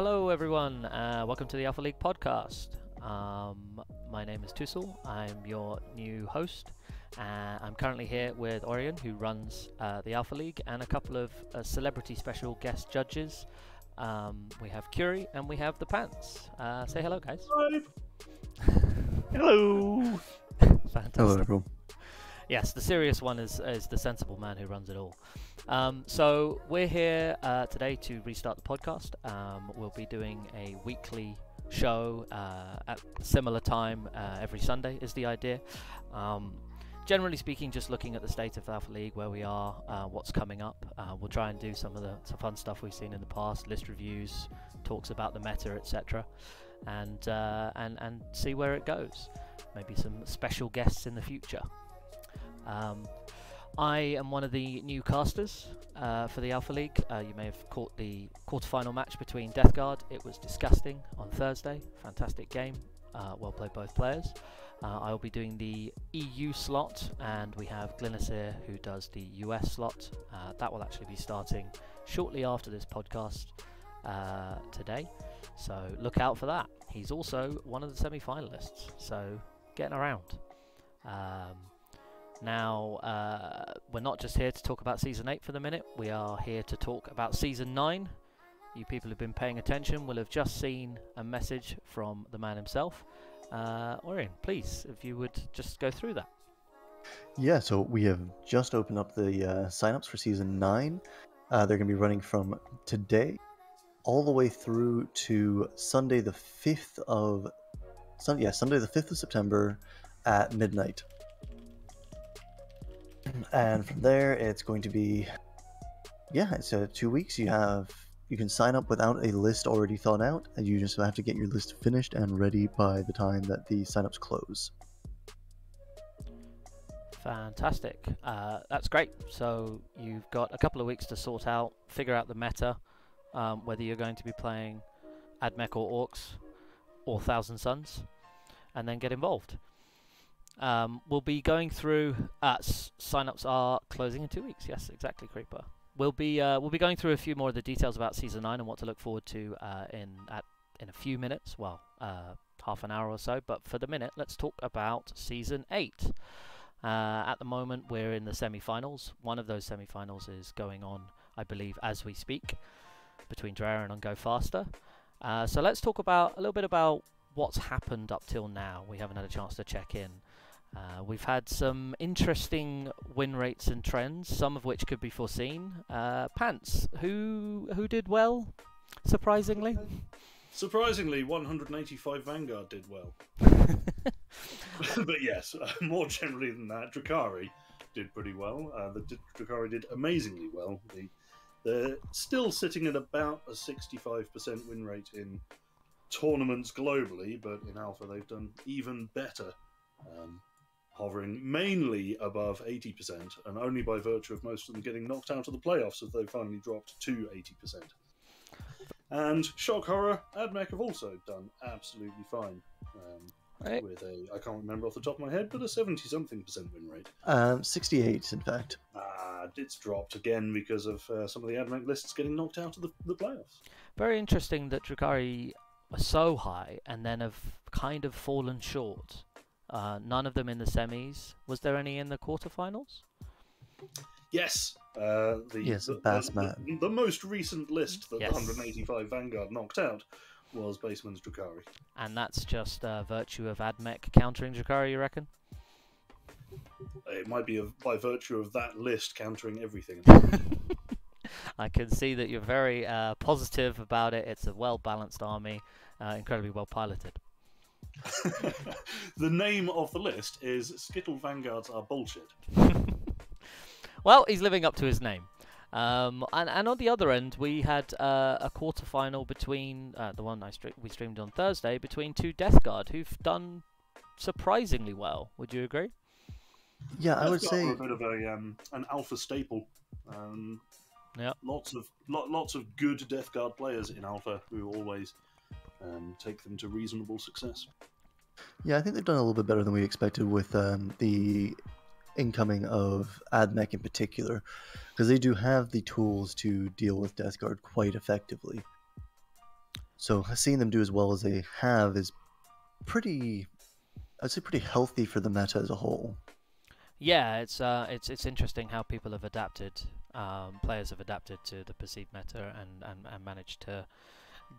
Hello, everyone. Uh, welcome to the Alpha League podcast. Um, my name is Tussel. I'm your new host. Uh, I'm currently here with Orion, who runs uh, the Alpha League, and a couple of uh, celebrity special guest judges. Um, we have Curie and we have the Pants. Uh, say hello, guys. Hello. Fantastic. Hello, everyone. Yes, the serious one is is the sensible man who runs it all. Um, so we're here uh, today to restart the podcast. Um, we'll be doing a weekly show uh, at similar time uh, every Sunday is the idea. Um, generally speaking, just looking at the state of the Alpha League, where we are, uh, what's coming up. Uh, we'll try and do some of the some fun stuff we've seen in the past, list reviews, talks about the meta, etc., and uh, and and see where it goes. Maybe some special guests in the future. Um, I am one of the new casters uh, for the Alpha League. Uh, you may have caught the quarterfinal match between Death Guard. It was disgusting on Thursday. Fantastic game. Uh, well played, both players. Uh, I will be doing the EU slot, and we have Glynisir who does the US slot. Uh, that will actually be starting shortly after this podcast uh, today. So look out for that. He's also one of the semi finalists. So getting around. Um, now, uh, we're not just here to talk about Season 8 for the minute, we are here to talk about Season 9. You people who've been paying attention will have just seen a message from the man himself. Uh, Orion, please, if you would just go through that. Yeah, so we have just opened up the uh, signups for season nine. Uh, they're going to be running from today all the way through to Sunday, the fifth of Sun. Yeah, Sunday, the fifth of September at midnight. And from there, it's going to be yeah, it's uh, two weeks. You have you can sign up without a list already thought out, and you just have to get your list finished and ready by the time that the signups close. Fantastic. Uh, that's great. So you've got a couple of weeks to sort out, figure out the meta, um, whether you're going to be playing Admech or Orcs or Thousand Suns, and then get involved. Um, we'll be going through. Uh, signups are closing in two weeks. Yes, exactly, Creeper. We'll be uh, we'll be going through a few more of the details about season nine and what to look forward to uh, in at in a few minutes. Well, uh, half an hour or so. But for the minute, let's talk about season eight. Uh, at the moment, we're in the semi-finals. One of those semi-finals is going on, I believe, as we speak, between Draren and Go Faster. Uh, so let's talk about a little bit about what's happened up till now. We haven't had a chance to check in. Uh, we've had some interesting win rates and trends, some of which could be foreseen. Uh, Pants, who who did well, surprisingly. Surprisingly, 185 Vanguard did well. but yes, uh, more generally than that, Drukhari did pretty well. Uh, the D- Drukhari did amazingly well. The, they're still sitting at about a 65% win rate in tournaments globally, but in Alpha they've done even better, um, hovering mainly above 80%, and only by virtue of most of them getting knocked out of the playoffs have they finally dropped to 80%. And Shock Horror, Admech have also done absolutely fine. Um, Right. with a, I can't remember off the top of my head, but a 70 something percent win rate. Um, 68, in fact. Ah, it's dropped again because of uh, some of the Admech lists getting knocked out of the, the playoffs. Very interesting that Drukhari are so high and then have kind of fallen short. Uh, none of them in the semis. Was there any in the quarterfinals? Yes, uh, the, Yes, the, Bass the, the, the most recent list that Yes. the 185 Vanguard knocked out was Baseman's Drukhari. And that's just uh, virtue of Admech countering Drukhari, you reckon? It might be of, by virtue of that list countering everything. I can see that you're very uh, positive about it. It's a well balanced army, uh, incredibly well piloted. the name of the list is Skittle Vanguards are bullshit. Well, he's living up to his name. Um, and, and on the other end, we had uh, a quarter final between uh, the one I stre- we streamed on Thursday between two Death Guard who've done surprisingly well. Would you agree? Yeah, I would Guard say are a bit of a um, an alpha staple. Um, Yep. Lots of lo- lots of good Death Guard players in alpha who always um, take them to reasonable success. Yeah, I think they've done a little bit better than we expected with um, the incoming of AdMech in particular, because they do have the tools to deal with Death Guard quite effectively. So seeing them do as well as they have is pretty, I'd say, pretty healthy for the meta as a whole. Yeah, it's uh, it's it's interesting how people have adapted. Um, players have adapted to the perceived meta and, and, and managed to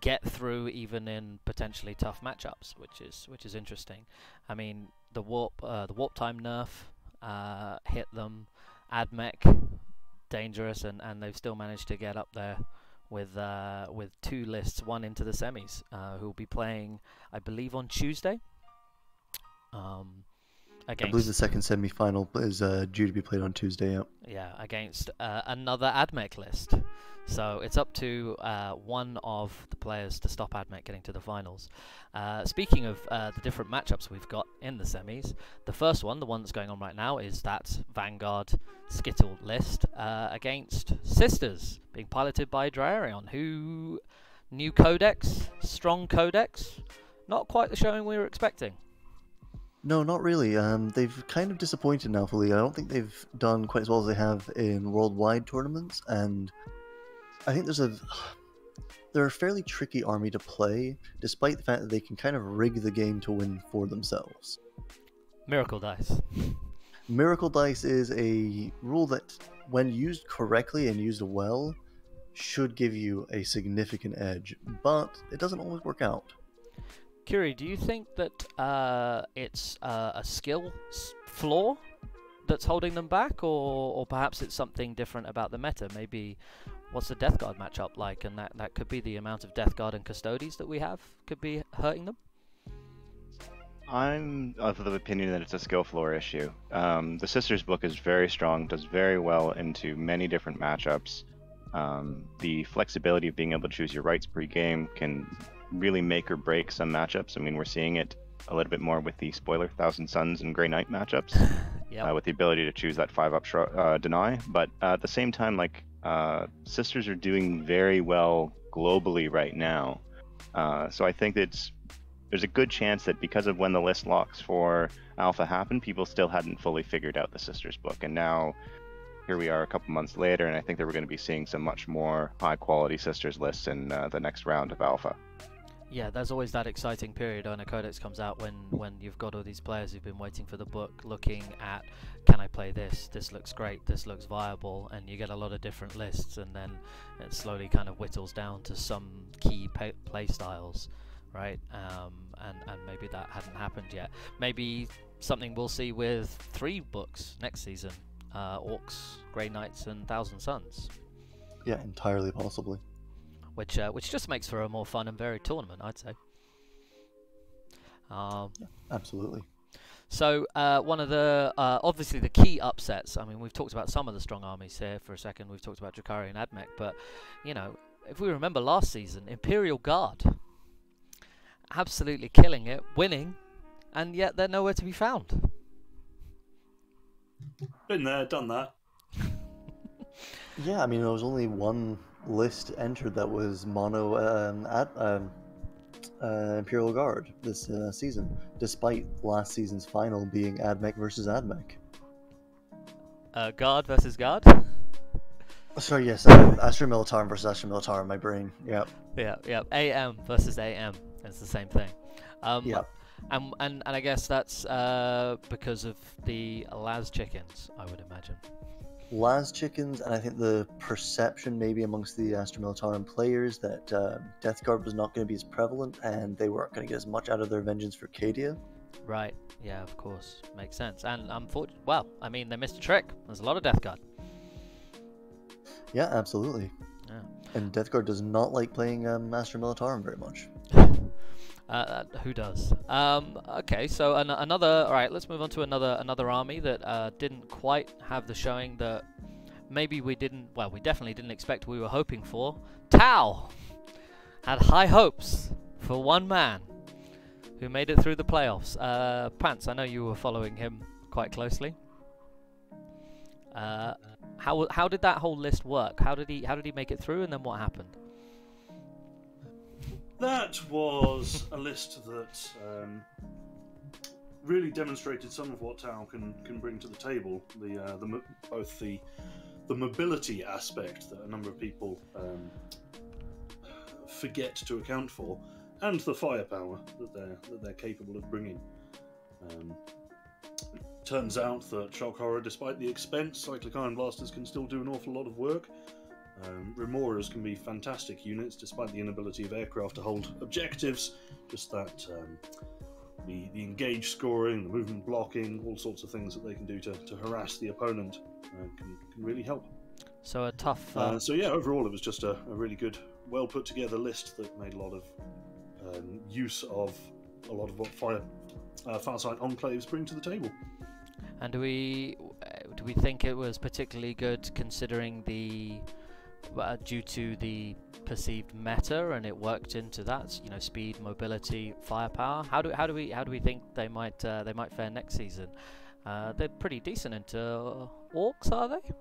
get through even in potentially tough matchups, which is which is interesting. I mean, the warp uh, the warp time nerf uh, hit them. Admech dangerous, and, and they've still managed to get up there with uh, with two lists, one into the semis, uh, who will be playing, I believe, on Tuesday. Um, I believe the second semi-final is uh, due to be played on Tuesday. Yep. yeah, against uh, another AdMech list. So it's up to uh, one of the players to stop AdMech getting to the finals. Uh, speaking of uh, the different matchups we've got in the semis, the first one, the one that's going on right now, is that Vanguard Skittle list uh, against Sisters, being piloted by Draarion, who new codex, strong codex, not quite the showing we were expecting. No, not really. Um, they've kind of disappointed now, fully. I don't think they've done quite as well as they have in worldwide tournaments, and I think there's a they're a fairly tricky army to play, despite the fact that they can kind of rig the game to win for themselves. Miracle dice. Miracle Dice is a rule that, when used correctly and used well, should give you a significant edge, but it doesn't always work out. Curie, do you think that uh, it's uh, a skill flaw that's holding them back, or, or perhaps it's something different about the meta? Maybe what's the Death Guard matchup like, and that, that could be the amount of Death Guard and Custodes that we have could be hurting them? I'm of the opinion that it's a skill floor issue. Um, the Sisters book is very strong, does very well into many different matchups. Um, the flexibility of being able to choose your rights pre-game can really make or break some matchups. I mean, we're seeing it a little bit more with the spoiler Thousand Suns and Grey Knight matchups, Yeah. uh, with the ability to choose that five up uh, deny. But uh, at the same time, like uh, Sisters are doing very well globally right now. Uh, so I think it's there's a good chance that because of when the list locks for Alpha happened, people still hadn't fully figured out the Sisters book, and now here we are a couple months later, and I think that we're going to be seeing some much more high quality Sisters lists in uh, the next round of Alpha. Yeah, there's always that exciting period when a codex comes out when, when you've got all these players who've been waiting for the book, looking at can I play this? This looks great. This looks viable, and you get a lot of different lists, and then it slowly kind of whittles down to some key pa- play styles, right? Um, and and maybe that hadn't happened yet. Maybe something we'll see with three books next season: uh, Orcs, Grey Knights, and Thousand Suns Yeah, entirely possibly. Which uh, which just makes for a more fun and varied tournament, I'd say. Um, Absolutely. so uh, one of the uh, obviously the key upsets. I mean, we've talked about some of the strong armies here for a second. We've talked about Drukhari and Admech, but you know, if we remember last season, Imperial Guard, absolutely killing it, winning, and yet they're nowhere to be found. Been there, done that. Yeah, I mean, there was only one list entered that was mono um, at um, uh, Imperial Guard this uh, season, despite last season's final being Admech versus Admech. Uh, guard versus Guard. Sorry, yes, uh, Astra Militarum versus Astra Militarum. My brain. Yeah, yeah, yeah. AM versus AM. It's the same thing. Um, yeah. And, and and I guess that's uh, because of the Las chickens, I would imagine. Las chickens, and I think the perception maybe amongst the Astra Militarum players that uh, Death Guard was not going to be as prevalent, and they weren't going to get as much out of their vengeance for Cadia. Right. Yeah, of course. Makes sense. And unfortunately, well, I mean, they missed a trick. There's a lot of Death Guard. Yeah, absolutely. Yeah. And Death Guard does not like playing um, Astra Militarum very much. Uh, who does? Um, okay, so an- another. All right, let's move on to another another army that uh, didn't quite have the showing that maybe we didn't. Well, we definitely didn't expect. We were hoping for Tau had high hopes for one man who made it through the playoffs. Uh, Pants, I know you were following him quite closely. Uh, how how did that whole list work? How did he how did he make it through, and then what happened? That was a list that um, really demonstrated some of what Tau can can bring to the table. The uh, the both the the mobility aspect that a number of people um, forget to account for, and the firepower that they're that they're capable of bringing. Um, turns out that Shock Horror, despite the expense, Cyclic Ion Blasters can still do an awful lot of work. Um, Remoras can be fantastic units, despite the inability of aircraft to hold objectives. Just that um, the the engage scoring, the movement blocking, all sorts of things that they can do to, to harass the opponent uh, can, can really help. So a tough. Uh, Uh, so yeah, overall it was just a, a really good, well put together list that made a lot of um, use of a lot of what fire uh, Farsight enclaves bring to the table. and do we uh, do we think it was particularly good considering the uh, due to the perceived meta and it worked into that you know speed mobility firepower. How do how do we how do we think they might uh, they might fare next season? Uh, they're pretty decent into orcs are they?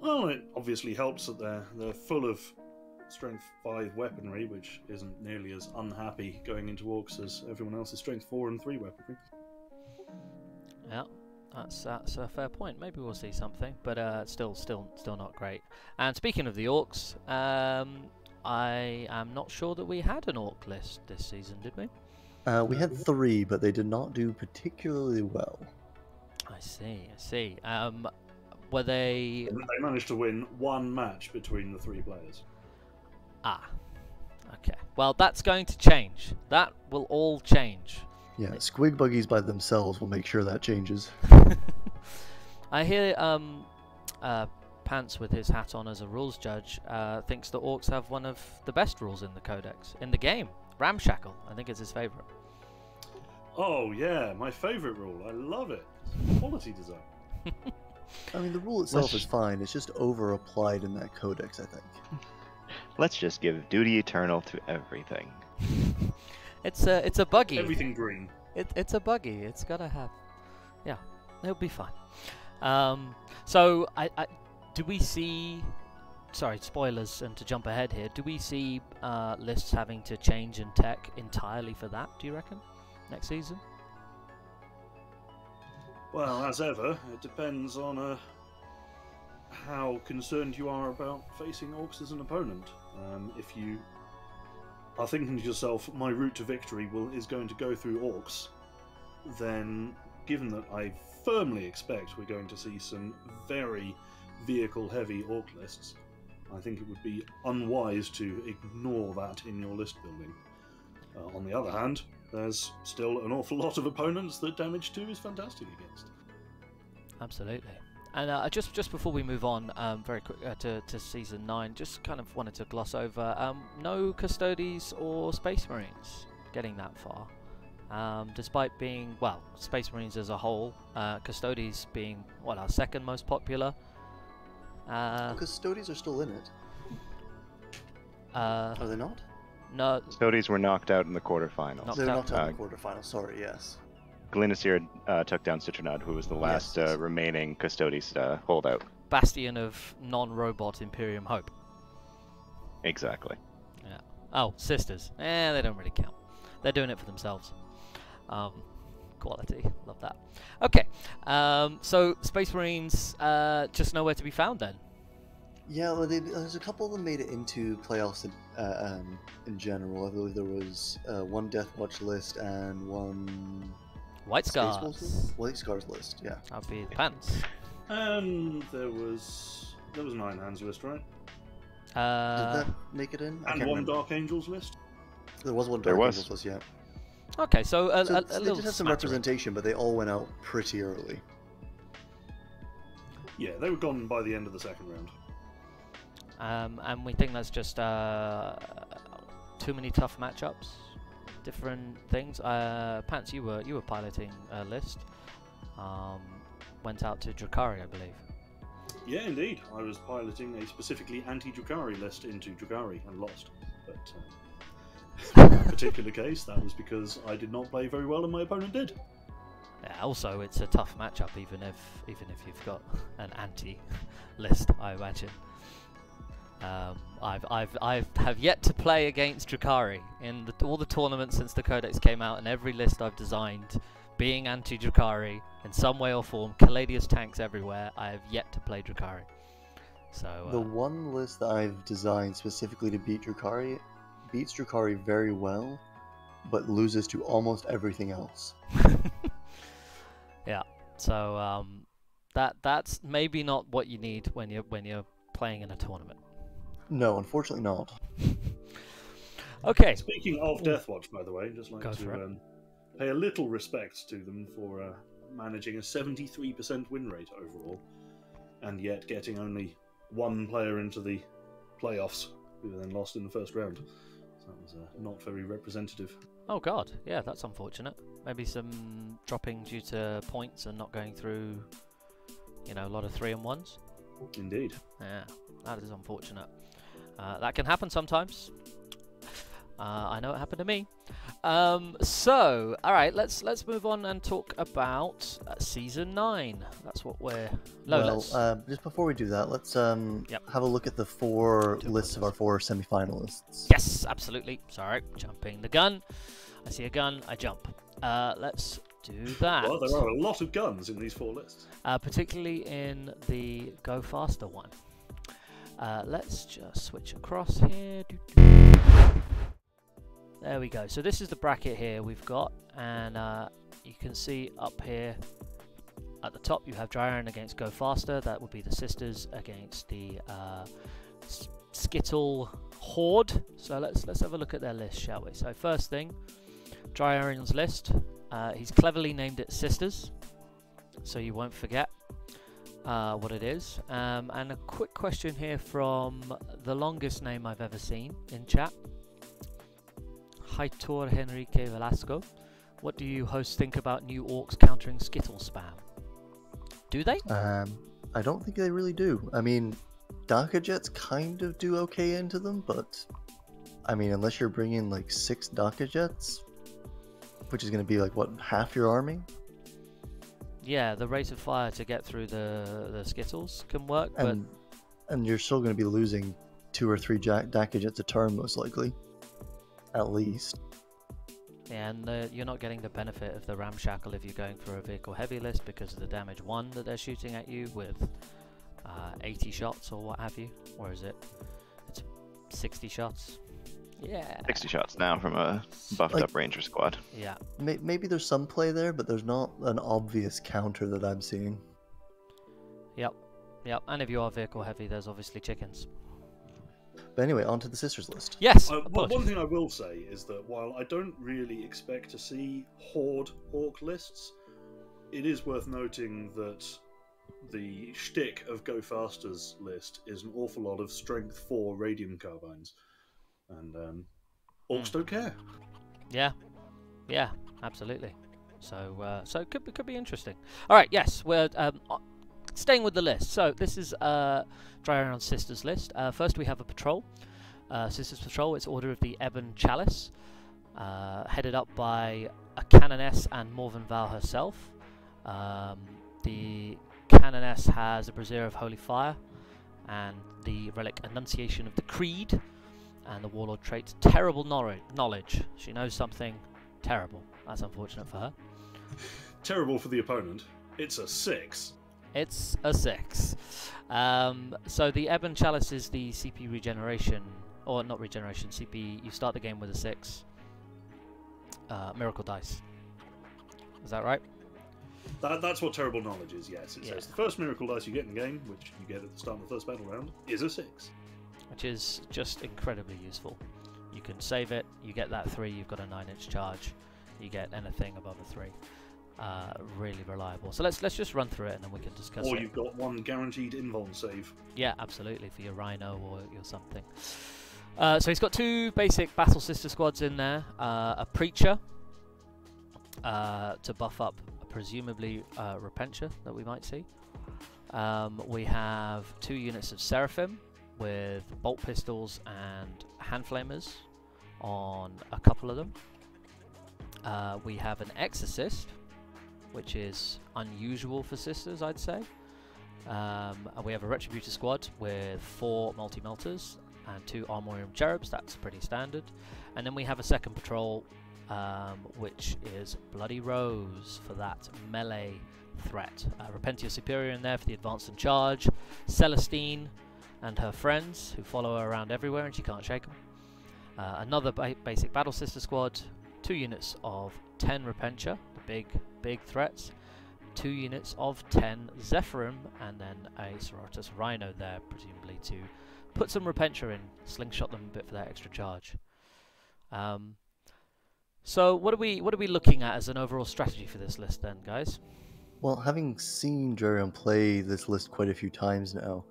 Well, it obviously helps that they're they're full of strength five weaponry, which isn't nearly as unhappy going into orcs as everyone else's strength four and three weaponry. Yeah, that's that's a fair point. Maybe we'll see something, but uh, still, still, still not great. And speaking of the orcs, um, I am not sure that we had an orc list this season, did we? Uh, we had three, but they did not do particularly well. I see, I see. Um, were they They managed to win one match between the three players. ah? Okay. Well, that's going to change. That will all change. Yeah, squig buggies by themselves will make sure that changes. I hear um, uh, Pants with his hat on as a rules judge uh, thinks that orcs have one of the best rules in the codex in the game. Ramshackle, I think is his favorite. Oh yeah, my favourite rule. I love it. Quality design. I mean, the rule itself Let's- is fine. It's just over applied in that codex, I think. Let's just give duty eternal to everything. It's a it's a buggy. Everything green. It, it's a buggy. It's gotta have. Yeah, it'll be fine. Um, so I, I do we see? Sorry, spoilers, and to jump ahead here, do we see uh, lists having to change in tech entirely for that? Do you reckon next season? Well, as ever, it depends on uh, how concerned you are about facing orcs as an opponent. Um, if you are thinking to yourself, my route to victory will is going to go through orcs, then given that I firmly expect we're going to see some very vehicle-heavy orc lists, I think it would be unwise to ignore that in your list building. Uh, on the other hand, there's still an awful lot of opponents that damage 2 is fantastic against. Absolutely. And uh, just just before we move on, um, very quick uh, to to season nine, just kind of wanted to gloss over. Um, no Custodes or Space Marines getting that far, um, despite being well, Space Marines as a whole, uh, Custodes being what our second most popular. Uh, Custodes are still in it, uh, are they not? no, Custodes were knocked out in the quarterfinals. Knocked They're out. not on the Uh, quarterfinals. Sorry, yes. Glenacier uh, took down Citronade, who was the last yes. Uh, remaining Custodes uh, holdout. bastion of non-robot Imperium Hope. Exactly. Yeah. Oh, sisters. Eh, they don't really count. They're doing it for themselves. Um, quality. Love that. Okay. Um, so, Space Marines, uh, just nowhere to be found then. Yeah, well, they, there's a couple of them made it into playoffs in, uh, um, in general. I believe there was uh, one Death Watch list and one White Scars. White Scars list. Yeah. That'd be pants. And there was there was nine hands list, right? Did Uh, that make it in? I And one remember. Dark Angels list. There was one There Dark was. Angels list, yeah. okay, so a, So, a, a they little did have some representation, but they all went out pretty early. Yeah, they were gone by the end of the second round. Um, and we think that's just uh, too many tough matchups, different things. Uh, Pants, you were you were piloting a list. Um, went out to Drukhari, I believe. Yeah, indeed. I was piloting a specifically anti-Drukhari list into Drukhari and lost. But uh, in that particular case, that was because I did not play very well and my opponent did. Yeah, also, it's a tough matchup, even if even if you've got an anti list, I imagine. Um, I've I've I've have yet to play against Drukhari in the, all the tournaments since the Codex came out, and every list I've designed being anti Drukhari in some way or form, Caladius tanks everywhere. I have yet to play Drukhari. So The uh, one list that I've designed specifically to beat Drukhari beats Drukhari very well, but loses to almost everything else. yeah, so um, that that's maybe not what you need when you're when you're playing in a tournament. No, unfortunately not. Okay, Speaking of Deathwatch, by the way, I'd just like Go to um, pay a little respect to them for uh, managing a 73% win rate overall, and yet getting only one player into the playoffs, who then lost in the first round. So that was uh, not very representative. Oh god, yeah, that's unfortunate. Maybe some dropping due to points and not going through, you know, a lot of three and ones. Indeed. Yeah, that is unfortunate. Uh, that can happen sometimes. Uh, I know it happened to me. Um, so, all right, let's let's move on and talk about uh, season nine. That's what we're. No, well, uh, just before we do that, let's um, Yep. have a look at the four Do lists of our four semifinalists. yes, absolutely. Sorry, jumping the gun. I see a gun. I jump. Uh, let's do that. Well, there are a lot of guns in these four lists. uh, particularly in the Go Faster one. Uh, let's just switch across here. There we go. So this is the bracket here we've got, and uh, you can see up here at the top you have Dryaran against Go Faster. That would be the sisters against the uh, Skittle Horde. So let's let's have a look at their list, shall we? So first thing, Dryaran's list. Uh, he's cleverly named it Sisters so you won't forget uh, what it is. Um, and a quick question here from the longest name I've ever seen in chat. Heitor Henrique Velasco. What do you hosts think about new orcs countering Skittle spam? Do they? Um, I don't think they really do. I mean, Dakka Jets kind of do okay into them, but I mean, unless you're bringing like six Dakka Jets, which is going to be like what half your army, Yeah, the rate of fire to get through the the Skittles can work, but and and you're still going to be losing two or three Jack Dakka Jets a turn most likely, at least. Yeah, and uh, you're not getting the benefit of the ramshackle if you're going for a vehicle heavy list because of the damage one that they're shooting at you with uh, 80 shots or what have you, or is it? It's 60 shots. Yeah. 60 shots now from a buffed Like- up ranger squad. Yeah. May- Maybe there's some play there, but there's not an obvious counter that I'm seeing. Yep. Yep. And if you are vehicle heavy, there's obviously chickens. But anyway, on to the sisters list. Yes. Uh, one- one thing I will say is that while I don't really expect to see horde orc lists, it is worth noting that the shtick of Go Faster's list is an awful lot of strength four radium carbines, and um, orcs don't care. Yeah, yeah, absolutely. So, uh, so it could be, could be interesting. All right, yes, we're um, staying with the list. So this is uh, Dryaron Sisters list. Uh, first, we have a patrol, uh, Sisters Patrol. It's Order of the Ebon Chalice, uh, headed up by a Canoness and Morvenn Vahl herself. Um, the Canoness has a Brazier of Holy Fire and the relic Annunciation of the Creed and the warlord trait terrible knowledge. knowledge. She knows something terrible. That's unfortunate for her. Terrible for the opponent. It's a six. It's a six. Um, so the Ebon Chalice is the CP regeneration, or not regeneration. CP. You start the game with a six. Uh, miracle dice. Is that right? That, that's what terrible knowledge is. Yes, it Yeah. says the first miracle dice you get in the game, which you get at the start of the first battle round, is a six. Which is just incredibly useful. You can save it. You get that three. You've got a nine-inch charge. You get anything above a three. Uh, really reliable. So let's let's just run through it and then we can discuss Or it. you've got one guaranteed invuln save. Yeah, absolutely, for your Rhino or your something. Uh, so he's got two basic Battle Sister squads in there. Uh, a Preacher uh, to buff up, a presumably, uh, Repentia that we might see. Um, we have two units of Seraphim with bolt pistols and hand flamers on a couple of them. Uh, we have an Exorcist, which is unusual for sisters, I'd say. Um, and we have a Retributor squad with four multi melters and two Armorium Cherubs, that's pretty standard. And then we have a second patrol, um, which is Bloody Rose for that melee threat. Uh, Repentia Superior in there for the advance and charge. Celestine and her friends, who follow her around everywhere and she can't shake them. Uh, another ba basic Battle Sister squad, two units of 10 Repentia, the big, big threats, two units of 10 Zephyrim, and then a Sororitas Rhino there, presumably to put some Repentia in, slingshot them a bit for that extra charge. Um, so what are we what are we looking at as an overall strategy for this list then, guys? Well, having seen Drarion play this list quite a few times now,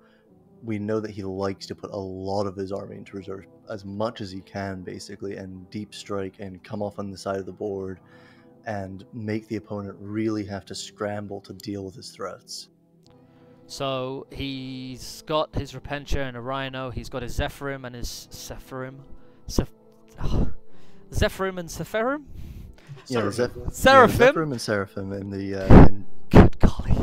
we know that he likes to put a lot of his army into reserve, as much as he can, basically, and deep strike and come off on the side of the board and make the opponent really have to scramble to deal with his threats. So he's got his Repentia and a Rhino, he's got his Zephyrim and his Sephirim. Seph- Zephyrim and Sephirim? Yeah, Zeph- Seraphim. yeah, Zephyrim and Seraphim in the uh, in.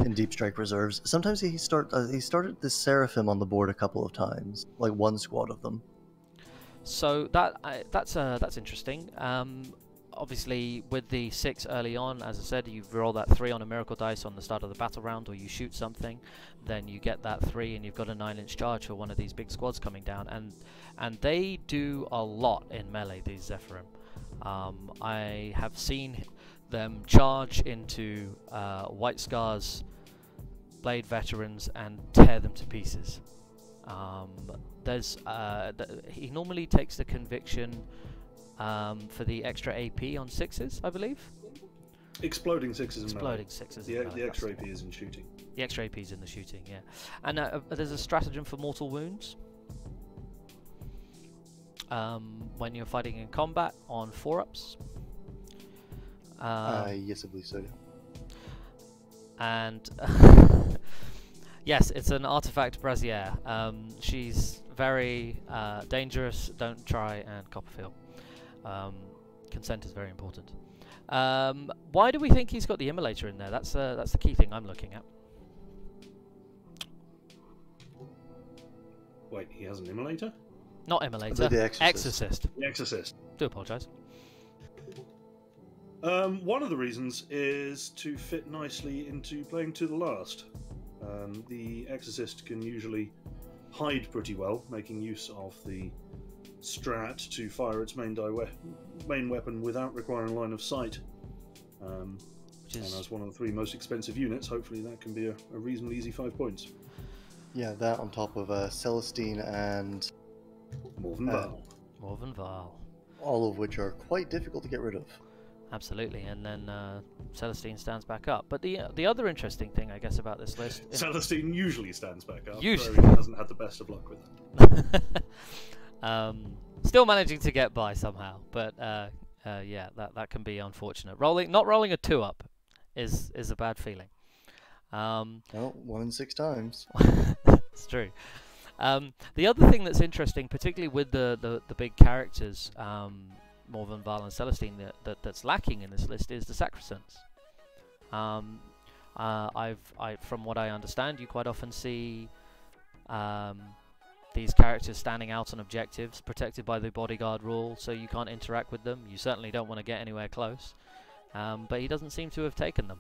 In deep strike reserves. Sometimes he start uh, he started the Seraphim on the board a couple of times, like one squad of them. So that I that's uh, that's interesting. Um, obviously, with the six early on, as I said, you roll that three on a miracle dice on the start of the battle round, or you shoot something, then you get that three, and you've got a nine-inch charge for one of these big squads coming down, and and they do a lot in melee. These Zephyrim, um, I have seen them charge into uh, White Scars Blade veterans and tear them to pieces. Um, there's uh, th- he normally takes the conviction um, for the extra AP on sixes, I believe. Exploding sixes and. Exploding sixes. The, and melee, the that's extra the AP is in shooting. The extra AP is in the shooting, yeah. And uh, uh, there's a stratagem for mortal wounds. Um, when you're fighting in combat on four ups. Um, uh, yes, I believe so. Yeah. and yes, it's an artifact brazier. Um, she's very uh, dangerous. Don't try and Copperfield. Um, consent is very important. Um, why do we think he's got the immolator in there? That's uh, that's the key thing I'm looking at. Wait, he has an immolator? Not I immolator, the Exorcist. exorcist. The Exorcist. Do apologise. Um, one of the reasons is to fit nicely into playing to the last. Um, the Exorcist can usually hide pretty well, making use of the strat to fire its main, die we- main weapon without requiring line of sight. Um, Which and as one of the three most expensive units, hopefully that can be a, a reasonably easy five points. Yeah, that on top of uh, Celestine and More than Uh, that. more than Val. all of which are quite difficult to get rid of. Absolutely, and then uh, Celestine stands back up. But the uh, the other interesting thing, I guess, about this list, is Celestine usually stands back up. Usually. he hasn't had the best of luck with that. um, still managing to get by somehow. But uh, uh, yeah, that that can be unfortunate. Rolling, not rolling a two up, is is a bad feeling. Um, Well, one in six times. it's true. Um, the other thing that's interesting, particularly with the, the, the big characters, um, Morvenn, Vahl, and Celestine, that, that that's lacking in this list is the Sacrosancts. Um, uh, I've, I, from what I understand, you quite often see um, these characters standing out on objectives, protected by the bodyguard rule, so you can't interact with them. You certainly don't want to get anywhere close. Um, but he doesn't seem to have taken them.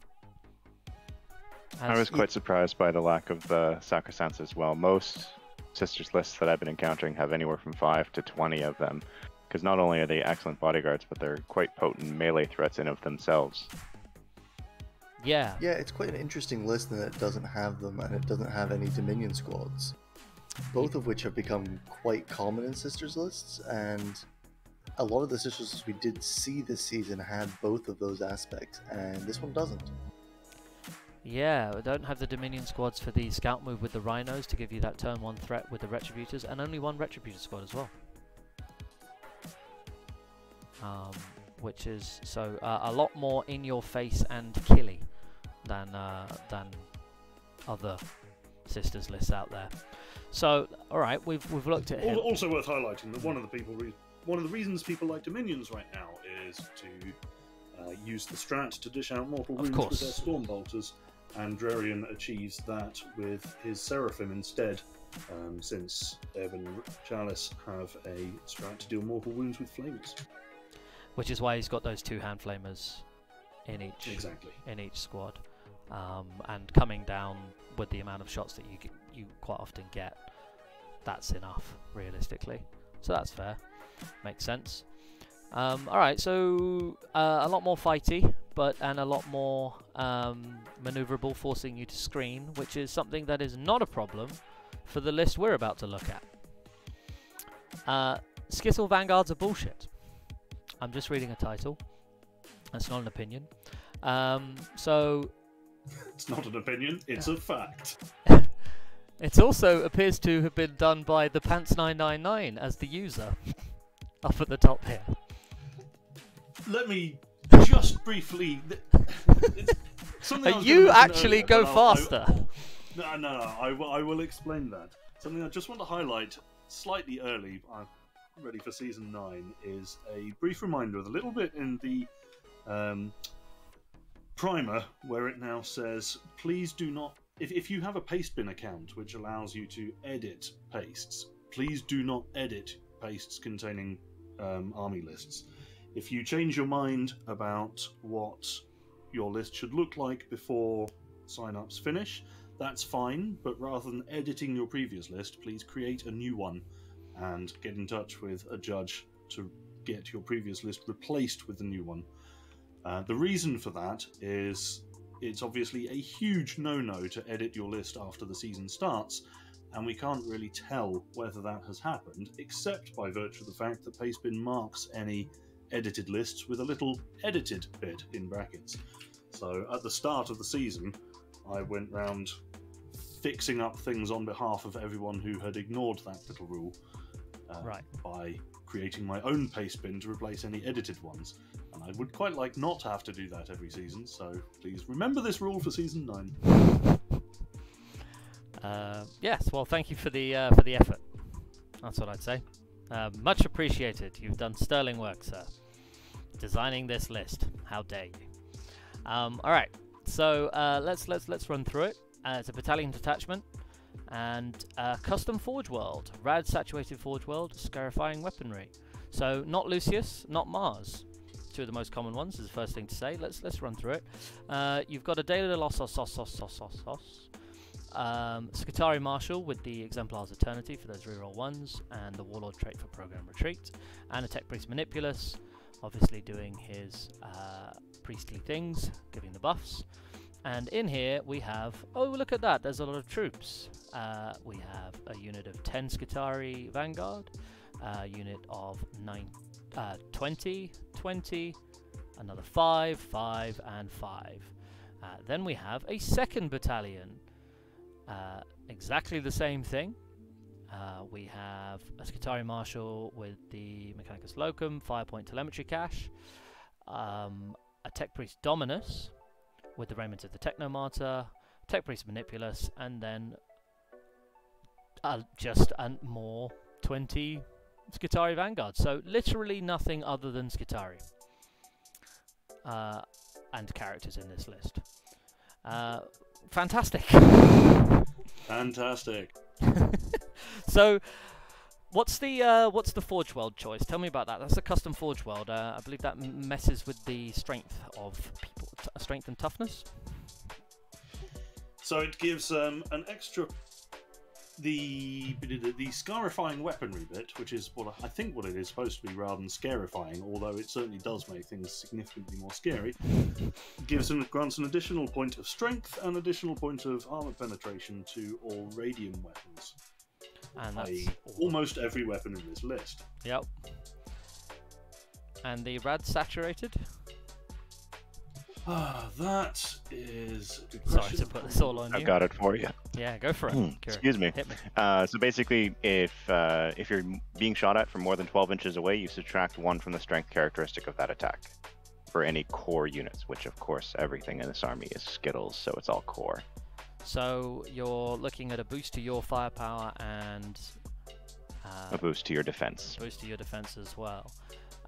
I was quite surprised by the lack of the sacrosancts as well. Most sisters lists that I've been encountering have anywhere from 5 to 20 of them. Because not only are they excellent bodyguards, but they're quite potent melee threats in of themselves. yeah, Yeah, it's quite an interesting list in that it doesn't have them and it doesn't have any Dominion squads. Both of which have become quite common in Sisters lists, and a lot of the Sisters lists we did see this season had both of those aspects, and this one doesn't. Yeah, we don't have the Dominion squads for the scout move with the Rhinos to give you that turn one threat with the Retributors, and only one Retributor squad as well. Um, which is so uh, a lot more in your face and killy than uh, than other sisters lists out there. So, all right, we've we've looked at him. Also worth highlighting that one of the people, one of the reasons people like Dominions right now is to uh, use the Strat to dish out mortal wounds with their Storm Bolters, and Drarian achieves that with his Seraphim instead, um, since Evan and Chalice have a Strat to deal mortal wounds with flamers. Which is why he's got those two hand flamers in each Exactly. in each squad, um, and coming down with the amount of shots that you you quite often get, that's enough realistically. So that's fair, makes sense. Um, all right, so uh, a lot more fighty, but and a lot more um, maneuverable, forcing you to screen, which is something that is not a problem for the list we're about to look at. Uh, Skittle Vanguards are bullshit. I'm just reading a title. That's not an opinion. Um, so It's not an opinion; it's a fact. it also appears to have been done by the Pants 999 as the user, up at the top here. Let me just briefly. it's something I was you actually earlier, go I'll- I- faster. No, no, no. I, will- I will explain that. Something I just want to highlight slightly early, I'm ready for season nine, is a brief reminder of a little bit in the um, primer where it now says, please do not. If, if you have a Pastebin account which allows you to edit pastes, please do not edit pastes containing um, army lists. If you change your mind about what your list should look like before sign-ups finish, that's fine, but rather than editing your previous list, please create a new one and get in touch with a judge to get your previous list replaced with the new one. Uh, the reason for that is it's obviously a huge no no to edit your list after the season starts, and we can't really tell whether that has happened, except by virtue of the fact that Pastebin marks any edited lists with a little edited bit in brackets. So at the start of the season, I went round fixing up things on behalf of everyone who had ignored that little rule uh, Right. by creating my own paste bin to replace any edited ones. And I would quite like not to have to do that every season, so please remember this rule for season 9. Uh, yes, well, thank you for the uh, for the effort. That's what I'd say. Uh, much appreciated. You've done sterling work, sir. Designing this list. How dare you? Um, all right, so uh, let's let's let's run through it. Uh, it's a battalion detachment and uh, custom forge world, rad saturated forge world, scarifying weaponry. So not Lucius, not Mars. Two of the most common ones is the first thing to say. Let's let's run through it. Uh, you've got a Daedalosus. Um, Skitarii Marshal with the Exemplar's Eternity for those reroll ones, and the Warlord trait for Program Retreat, and a Tech Priest Manipulus, obviously doing his uh, priestly things, giving the buffs. And in here we have, oh look at that, there's a lot of troops. Uh, we have a unit of 10 Skitarii Vanguard, a unit of 9, uh, 20, 20, another 5, 5, and 5. Uh, then we have a second battalion. Uh, exactly the same thing. Uh, we have a Skitarii Marshal with the Mechanicus Locum, Firepoint Telemetry Cache, um, a Tech Priest Dominus with the Raiment of the Technomartyr, Tech Priest Manipulus, and then uh, just a more 20 Skitarii Vanguard. So literally nothing other than Skitarii. Uh, and characters in this list. Uh, fantastic. Fantastic. so, what's the uh, what's the Forge World choice? Tell me about that. That's a custom Forge World. Uh, I believe that messes with the strength of people, t- strength and toughness. So it gives um, an extra the the scarifying weaponry bit, which is what I think what it is supposed to be, rather than scarifying. Although it certainly does make things significantly more scary. Gives and grants an additional point of strength and additional point of armor penetration to all radium weapons, And that's almost every weapon in this list. Yep. And the rad saturated. Ah, that is Sorry to put this all on I've you. got it for you. Yeah, go for it. Hmm, excuse me. Hit me. Uh, so basically, if uh, if you're being shot at from more than 12 inches away, you subtract one from the strength characteristic of that attack for any core units. Which, of course, everything in this army is Skittles, so it's all core. So you're looking at a boost to your firepower and uh, A boost to your defense. boost to your defense as well.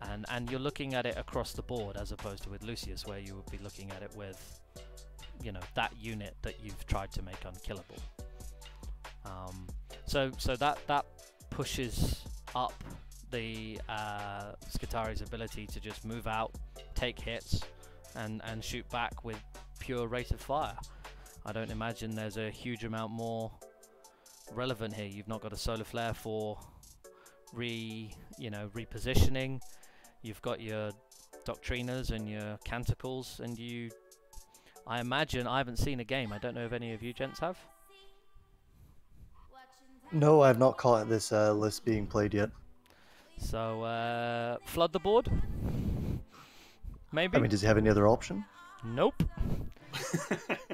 And and you're looking at it across the board as opposed to with Lucius, where you would be looking at it with, you know, that unit that you've tried to make unkillable. Um, so so that that pushes up the uh, Skitarii's ability to just move out, take hits, and and shoot back with pure rate of fire. I don't imagine there's a huge amount more relevant here. You've not got a solar flare for re you know repositioning. You've got your doctrinas and your canticles, and you. I imagine I haven't seen a game. I don't know if any of you gents have. No, I have not caught this uh, list being played yet. So uh, flood the board. Maybe. I mean, does he have any other option? nope.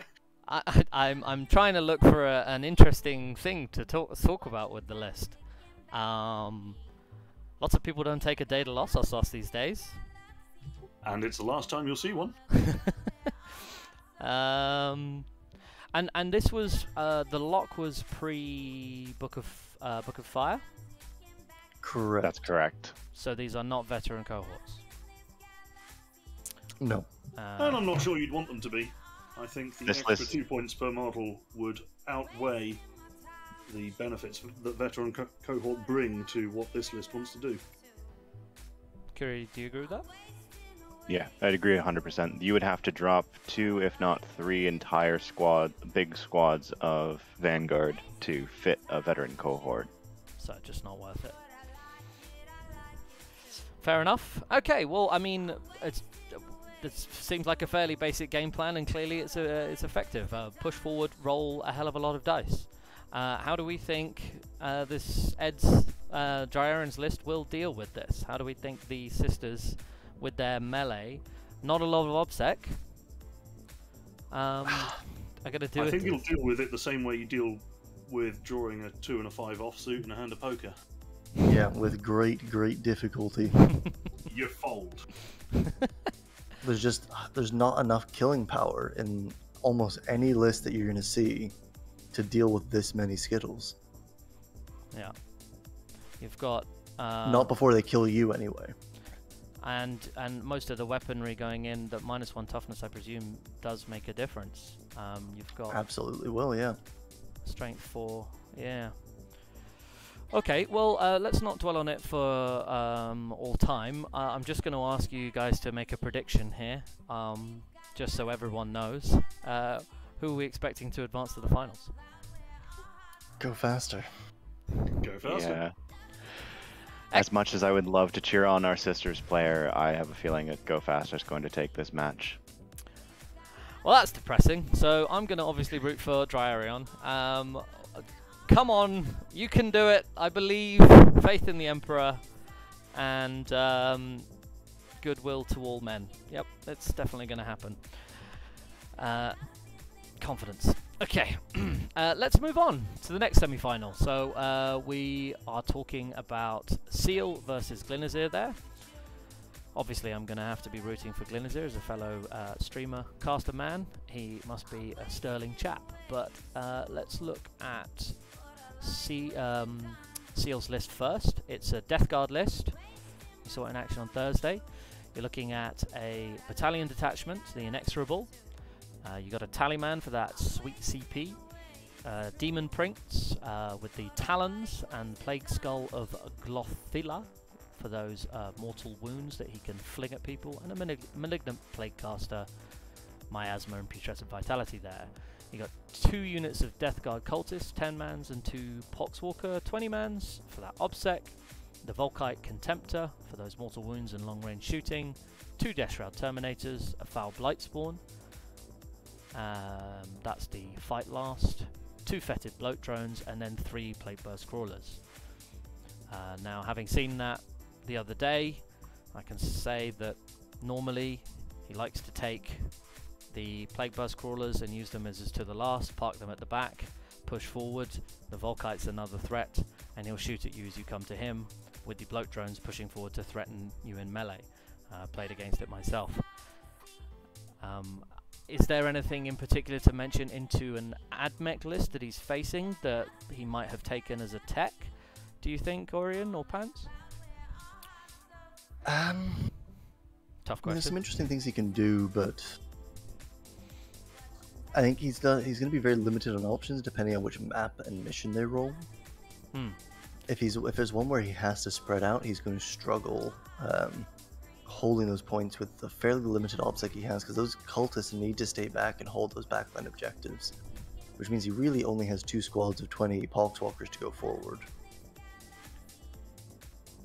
I, I, I'm I'm trying to look for a, an interesting thing to talk talk about with the list. Um, lots of people don't take a Daedalosus these days. and it's the last time you'll see one. Um, and and this was uh, the lock was pre Book of uh, Book of Fire, Correct. That's correct. so these are not veteran cohorts. No. And Uh, I'm not sure you'd want them to be. I think the This extra list- two points per model would outweigh the benefits that veteran co- cohort bring to what this list wants to do. Kerry, do you agree with that? Yeah, I'd agree 100%. You would have to drop two, if not three, entire squad, big squads of Vanguard to fit a veteran cohort. So just not worth it. Fair enough. Okay, well, I mean, it's it seems like a fairly basic game plan, and clearly it's uh, it's effective. Uh, push forward, roll a hell of a lot of dice. Uh, how do we think uh, this Ed's uh, Dryaran's list will deal with this? How do we think the sisters, with their melee, not a lot of obsec, um, are going to do it? I think you'll deal with it the same way you deal with drawing a two and a five offsuit and a hand of poker. Yeah, with great, great difficulty. You fold. There's just there's not enough killing power in almost any list that you're gonna see to deal with this many skittles. Yeah. You've got uh, not before they kill you anyway. and and most of the weaponry going in that minus one toughness, I presume, does make a difference. Um, you've got Absolutely will, yeah. strength four, yeah. Okay, well, uh, let's not dwell on it for um, all time. Uh, I'm just going to ask you guys to make a prediction here, um, just so everyone knows. Uh, who are we expecting to advance to the finals? Go faster. Go faster. Yeah. As much as I would love to cheer on our sisters player, I have a feeling that Go Faster is going to take this match. Well, that's depressing. So I'm going to obviously root for Dryarion. Um, come on, you can do it. I believe. Faith in the Emperor, and um, goodwill to all men. Yep, it's definitely going to happen. Uh, confidence. Okay, uh, let's move on to the next semi-final. So uh, we are talking about Seal versus Glinazir there. Obviously, I'm going to have to be rooting for Glinazir as a fellow uh, streamer, caster man. He must be a sterling chap. But uh, let's look at C- um, Seal's list first. It's a Death Guard list. You saw it in action on Thursday. You're looking at a battalion detachment, the Inexorable. Uh, you got a Tallyman for that sweet CP. Uh, Demon Prince uh, with the Talons and Plague Skull of Glothila for those uh, mortal wounds that he can fling at people, and a malig- Malignant Plague Caster, Miasma and Putrescent Vitality there. You got two units of Death Guard Cultists, 10 mans, and two Poxwalker, 20 mans for that OBSEC. The Volkite Contemptor for those mortal wounds and long range shooting. Two Death Shroud Terminators, a Foul Blightspawn. Um, that's the Fight Last. Two Fetid Bloat Drones, and then three Plague Burst Crawlers. Uh, now, having seen that the other day, I can say that normally he likes to take the Plague Burst Crawlers and use them as to the last, park them at the back, push forward. The Volkite's another threat, and he'll shoot at you as you come to him, with the Bloat Drones pushing forward to threaten you in melee. Uh, played against it myself. Um, is there anything in particular to mention into an AdMech list that he's facing that he might have taken as a tech? Do you think, Orion or Pants? Um, Tough I mean, there's some interesting things he can do, but I think he's done, he's going to be very limited on options depending on which map and mission they roll. Hmm. If he's if there's one where he has to spread out, he's going to struggle um, holding those points with the fairly limited obsec he has because those cultists need to stay back and hold those backline objectives, which means he really only has two squads of 20 Poxwalkers to go forward.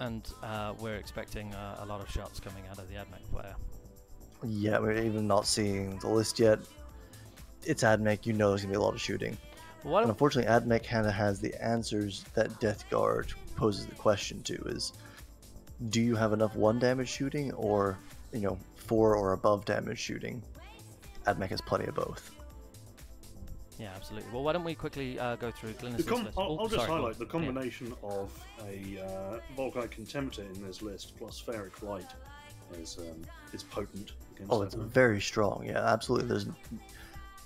And uh, we're expecting uh, a lot of shots coming out of the AdMech player. Yeah, we're even not seeing the list yet. It's AdMech, you know there's going to be a lot of shooting. Well, why And unfortunately, AdMech kind of has the answers that Death Guard poses the question to: is do you have enough one damage shooting, or you know four or above damage shooting? AdMech has plenty of both. yeah, absolutely. Well, why don't we quickly uh, go through The com- list? I'll, Oh, I'll just sorry, highlight the Yeah. combination of a uh, Volkite Contemptor in this list plus Ferric Blight is um, is potent against Oh, it's that. very strong. Yeah, absolutely. There's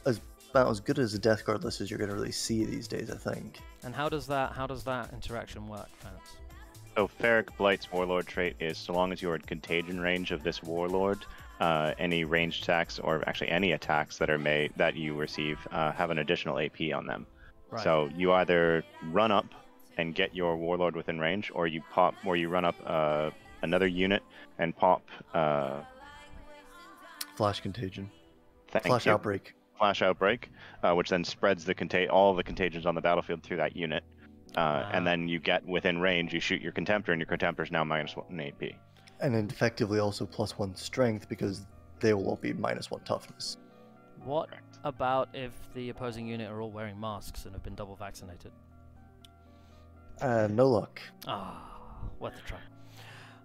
as about as good as a Death Guard list as you're going to really see these days. I think. And how does that how does that interaction work, Pants? So Ferric Blight's Warlord trait is so long as you're in contagion range of this Warlord, uh, any ranged attacks or actually any attacks that are made that you receive uh, have an additional AP on them. Right. So you either run up and get your Warlord within range, or you pop, or you run up uh, another unit and pop. Uh, Flash contagion, thank flash you, outbreak. Flash outbreak, uh, which then spreads the conta- all the contagions on the battlefield through that unit. Uh, Ah. And then you get within range, you shoot your Contemptor, and your Contemptor is now minus one AP. and then effectively also plus one strength because they will all be minus one toughness. What Correct. about if the opposing unit are all wearing masks and have been double vaccinated? Uh, no luck. Ah, worth a try.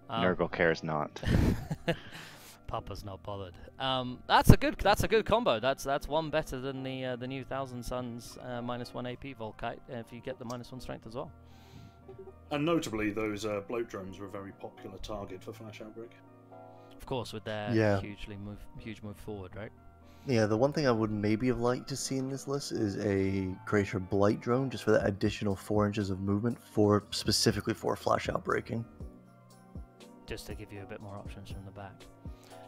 Um, Nurgle cares not. Papa's not bothered. Um, that's a good. That's a good combo. That's that's one better than the uh, the new Thousand Suns uh, minus one AP Volkite. If you get the minus one strength as well. And notably, those uh, bloat drones were a very popular target for Flash Outbreak. Of course, with their Yeah. hugely move huge move forward, right? Yeah, the one thing I would maybe have liked to see in this list is a greater blight drone, just for that additional four inches of movement for specifically for flash outbreaking. Just to give you a bit more options from the back.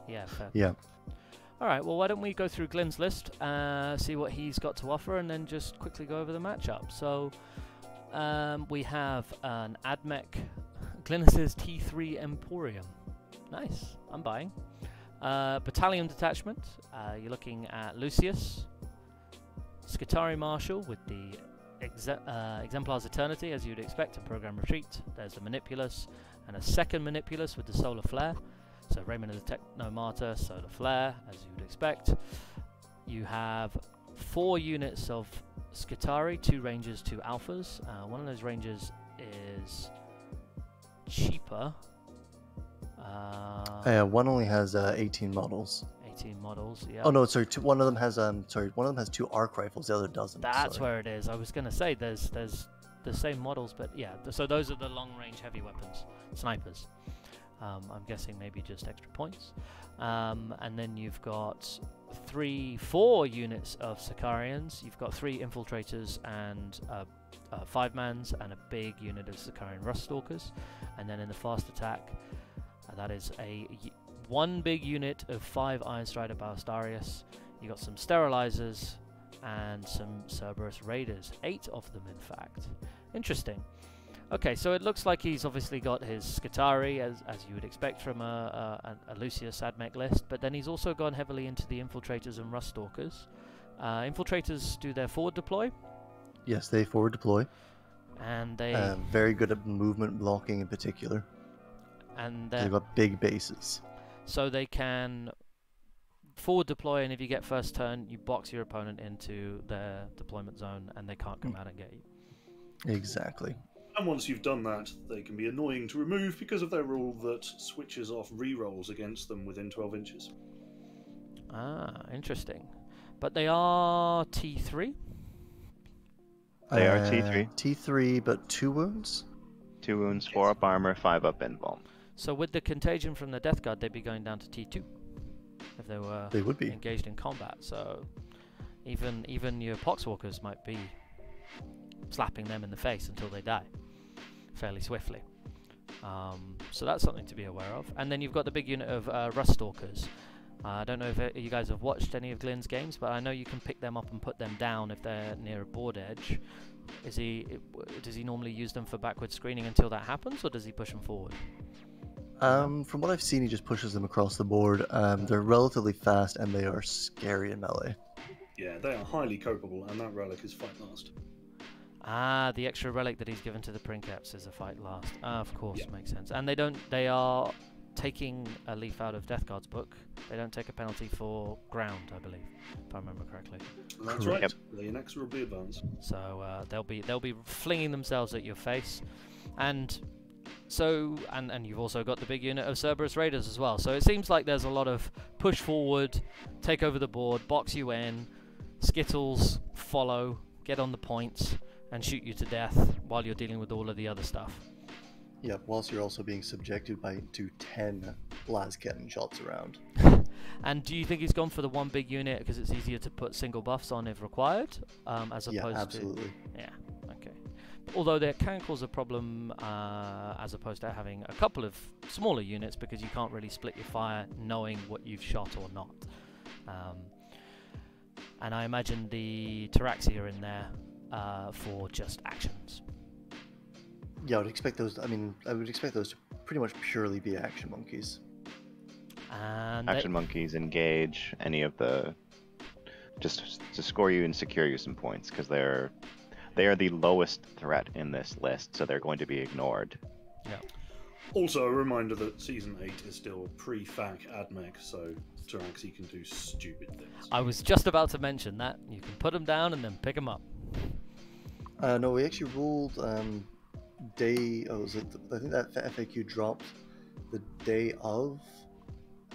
Yeah. Fair. Yeah. All right. Well, why don't we go through Glenn's list, uh, see what he's got to offer, and then just quickly go over the matchup. So, um, we have an Admech, Glynis's T3 Emporium. Nice. I'm buying. Uh, battalion detachment. Uh, you're looking at Lucius, Skitarii Marshal with the exe- uh, Exemplar's Eternity, as you'd expect, a program retreat. There's the Manipulus, and a second Manipulus with the Solar Flare. So Raiment of the Technomartyr, Solar Flare, as you would expect. You have four units of Skitarii, two rangers, two alphas. Uh, one of those rangers is cheaper. Uh, Uh, one only has uh, 18 models. 18 models, yeah. Oh no, sorry. Two, one of them has um, sorry, one of them has two arc rifles. The other doesn't. That's sorry. where it is. I was gonna say there's there's the same models, but yeah. th- so those are the long range heavy weapons, snipers. Um, I'm guessing maybe just extra points. Um, and then you've got three, four units of Sicarians. You've got three infiltrators and uh, uh, five mans and a big unit of Sicarian rust stalkers. And then in the fast attack, uh, that is a one big unit of five Iron Strider Ballistarius. You got some Sterylizors and some Serberys Raiders. Eight of them, in fact. Interesting. Okay, so it looks like he's obviously got his Skitarii, as, as you would expect from a, a, a Lucius Admech list, but then he's also gone heavily into the Infiltrators and Rust Stalkers. Uh, infiltrators do their forward deploy, Yes, they forward deploy. and they Uh, very good at movement blocking in particular. and They've got big bases. so they can forward deploy, and if you get first turn, you box your opponent into their deployment zone, and they can't come out and get you. Exactly. And once you've done that, they can be annoying to remove because of their rule that switches off rerolls against them within 12 inches. Ah, interesting. But they are T3. They are Uh, T3. T3, but two wounds. Two wounds, four up armor, five up invuln. So with the contagion from the Death Guard, they'd be going down to T2. if they were They would be. engaged in combat. So even even your poxwalkers might be slapping them in the face until they die fairly swiftly. Um, so that's something to be aware of. And then you've got the big unit of uh, rust stalkers. Uh, I don't know if uh, you guys have watched any of Glenn's games, but I know you can pick them up and put them down if they're near a board edge. Is he does he normally use them for backward screening until that happens, or does he push them forward? Um, from what I've seen, he just pushes them across the board. Um, they're relatively fast and they are scary in melee. Yeah, they are highly copable, and that relic is fight last. Ah, the extra relic that he's given to the Princeps is a fight last. Ah, of course, Yeah. makes sense. And they don't. They are taking a leaf out of Death Guard's book. They don't take a penalty for ground, I believe, if I remember correctly. That's Correct. right. They inexorably advance. So uh, they'll be they'll be flinging themselves at your face, and so and and you've also got the big unit of Serberys Raiders as well. So it seems like there's a lot of push forward, take over the board, box you in, Skittles follow, get on the points, and shoot you to death while you're dealing with all of the other stuff. Yeah, whilst you're also being subjected by to 10 Lascannon shots around. And do you think he's gone for the one big unit because it's easier to put single buffs on if required, um, as Yeah, opposed to absolutely. Yeah, okay. Although that can cause a problem uh, as opposed to having a couple of smaller units because you can't really split your fire knowing what you've shot or not. Um, and I imagine the Pteraxii are in there uh, for just actions. Yeah, I would expect those. I mean, I would expect those to pretty much purely be action monkeys. And they- Action monkeys engage any of the just to score you and secure you some points because they're they are the lowest threat in this list, so they're going to be ignored. Yeah. Also, a reminder that Season 8 is still pre-FAC AdMech, so Pteraxii can do stupid things. I was just about to mention that. You can put them down and then pick them up. Uh, no, we actually ruled um, day. Oh, was it? I think that FAQ dropped the day of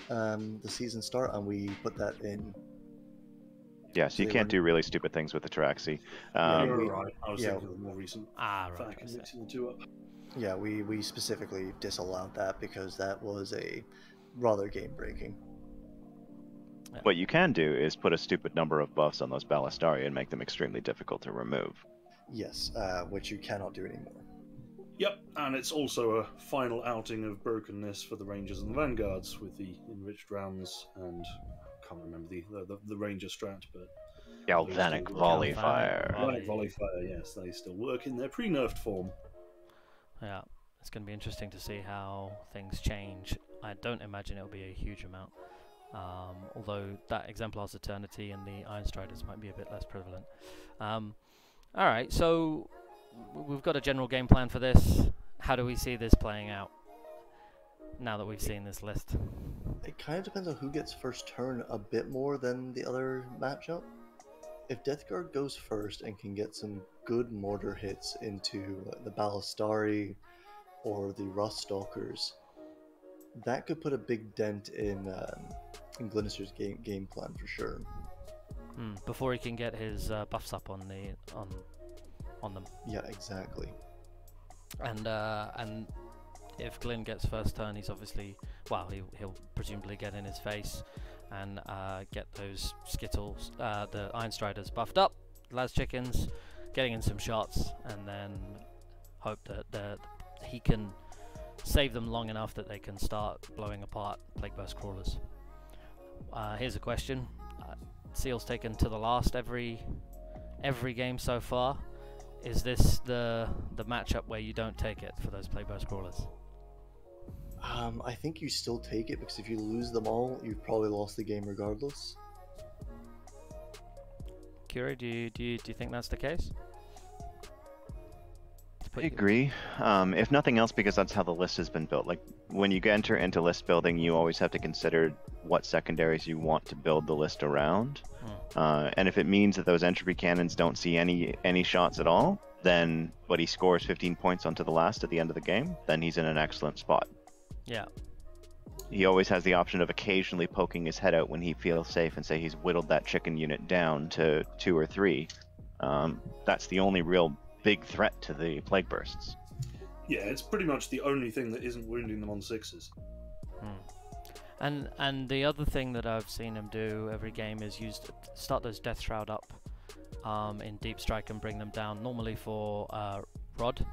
um, the season start, and we put that in. Yeah, so you They can't do really stupid things with the Pteraxii. Yeah, Um, You're we- right. I was yeah. thinking of the more recent Ah, right. FAC I mixing the two up. Yeah, we we specifically disallowed that because that was a rather game breaking. What you can do is put a stupid number of buffs on those Ballistarii and make them extremely difficult to remove. Yes, uh, which you cannot do anymore. Yep, and it's also a final outing of brokenness for the Rangers and the Vanguards with the enriched rounds and I can't remember the the, the, the Ranger strat, but Galvanic Galvanic Volley Volley. Fire. Volley. Galvanic Volley Fire, yes, they still work in their pre-nerfed form. Yeah, it's going to be interesting to see how things change. I don't imagine it'll be a huge amount. Um, although that Exemplar's Eternity and the Iron Striders might be a bit less prevalent. Um, all right, so we've got a general game plan for this. How do we see this playing out now that we've seen this list? It kind of depends on who gets first turn a bit more than the other matchup. If Death Guard goes first and can get some good mortar hits into the Ballistarii or the Rust Stalkers, that could put a big dent in um, in Glenister's game game plan for sure. Hmm, before he can get his uh, buffs up on the on on them. Yeah, exactly. and uh, and if Glyn gets first turn, he's obviously well, he, he'll presumably get in his face and uh, get those skittles, uh, the Iron Striders buffed up, Las Chickens, getting in some shots, and then hope that the, he can save them long enough that they can start blowing apart Plague Burst crawlers. Uh, here's a question: uh, Seal's taken to the last every every game so far. Is this the the matchup where you don't take it for those Plague Burst crawlers? Um, I think you still take it because if you lose them all, you've probably lost the game regardless. Curie, do you, do you do you think that's the case? I you- agree. Um, if nothing else, because that's how the list has been built. Like when you enter into list building, you always have to consider what secondaries you want to build the list around. Hmm. Uh, and if it means that those entropy cannons don't see any any shots at all, then but he scores 15 points onto the last at the end of the game, then he's in an excellent spot. Yeah, He always has the option of occasionally poking his head out when he feels safe and say he's whittled that chicken unit down to two or three. Um, that's the only real big threat to the plague bursts. Yeah, it's pretty much the only thing that isn't wounding them on sixes. Hmm. And and the other thing that I've seen him do every game is use start those Death Shroud up um, in Deep Strike and bring them down. Normally for uh, Rod,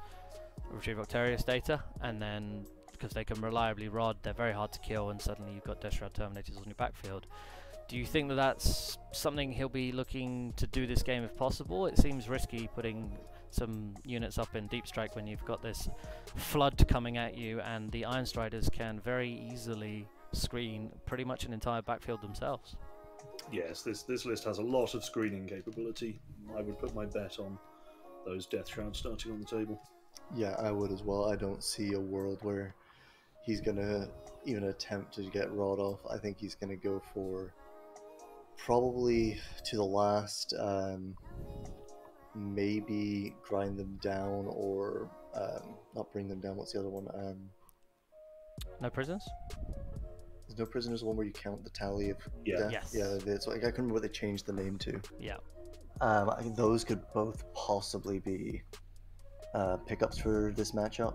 Retrieve Octarius data, and then because they can reliably Rod, they're very hard to kill, and suddenly you've got Death Shroud Terminators on your backfield. Do you think that that's something he'll be looking to do this game if possible? It seems risky putting some units up in Deep Strike when you've got this flood coming at you, and the Iron Striders can very easily screen pretty much an entire backfield themselves. Yes, this this list has a lot of screening capability. I would put my bet on those Death Shrouds starting on the table. Yeah, I would as well. I don't see a world where he's gonna even attempt to get Rod off. I think he's gonna go for probably to the last, um, maybe grind them down or um, not bring them down. What's the other one? Um, No prisoners. there's no prisoners. One where you count the tally of Yeah. death. Yes. Yeah, that's like I couldn't remember what they changed the name to. Yeah. Um, I think those could both possibly be uh, pickups for this matchup.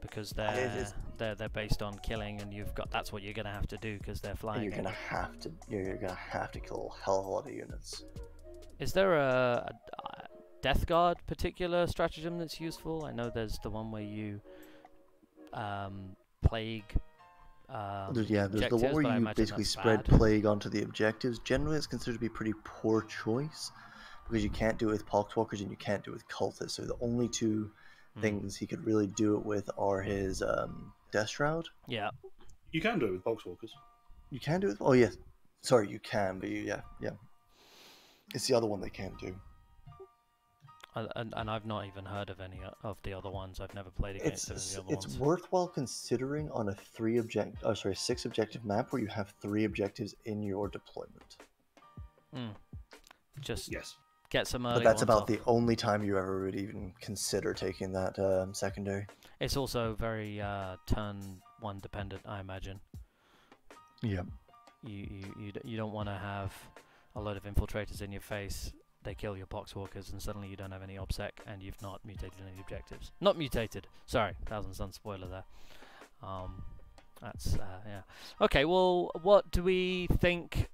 Because they're they're they're based on killing, and you've got that's what you're gonna have to do because they're And flying. you're gonna have to you're, you're gonna have to kill a hell of a lot of units. Is there a, a, a Death Guard particular stratagem that's useful? I know there's the one where you um, plague. Um, There's, yeah, there's the one where you basically spread bad. plague onto the objectives. Generally, it's considered to be a pretty poor choice because you can't do it with poxwalkers and you can't do it with cultists. So the only two Hmm. things he could really do it with are his um, Death Shroud. Yeah, You can do it with Poxwalkers. You can do it. Oh yes, sorry, you can, but you, yeah, yeah. It's the other one they can't do. And, and, and I've not even heard of any of the other ones. I've never played against It's any of the other it's ones. worthwhile considering on a three object, oh sorry, six objective map where you have three objectives in your deployment. Mm. Just Yes. get some early But that's ones about off. the only time you ever would even consider taking that um, secondary. It's also very uh, turn one dependent, I imagine. Yeah. You you you, you don't want to have a lot of infiltrators in your face. They kill your poxwalkers, and suddenly you don't have any obsec, and you've not mutated any objectives. Not mutated. Sorry, Thousand Sun spoiler there. Um, that's uh, yeah. Okay, well, what do we think?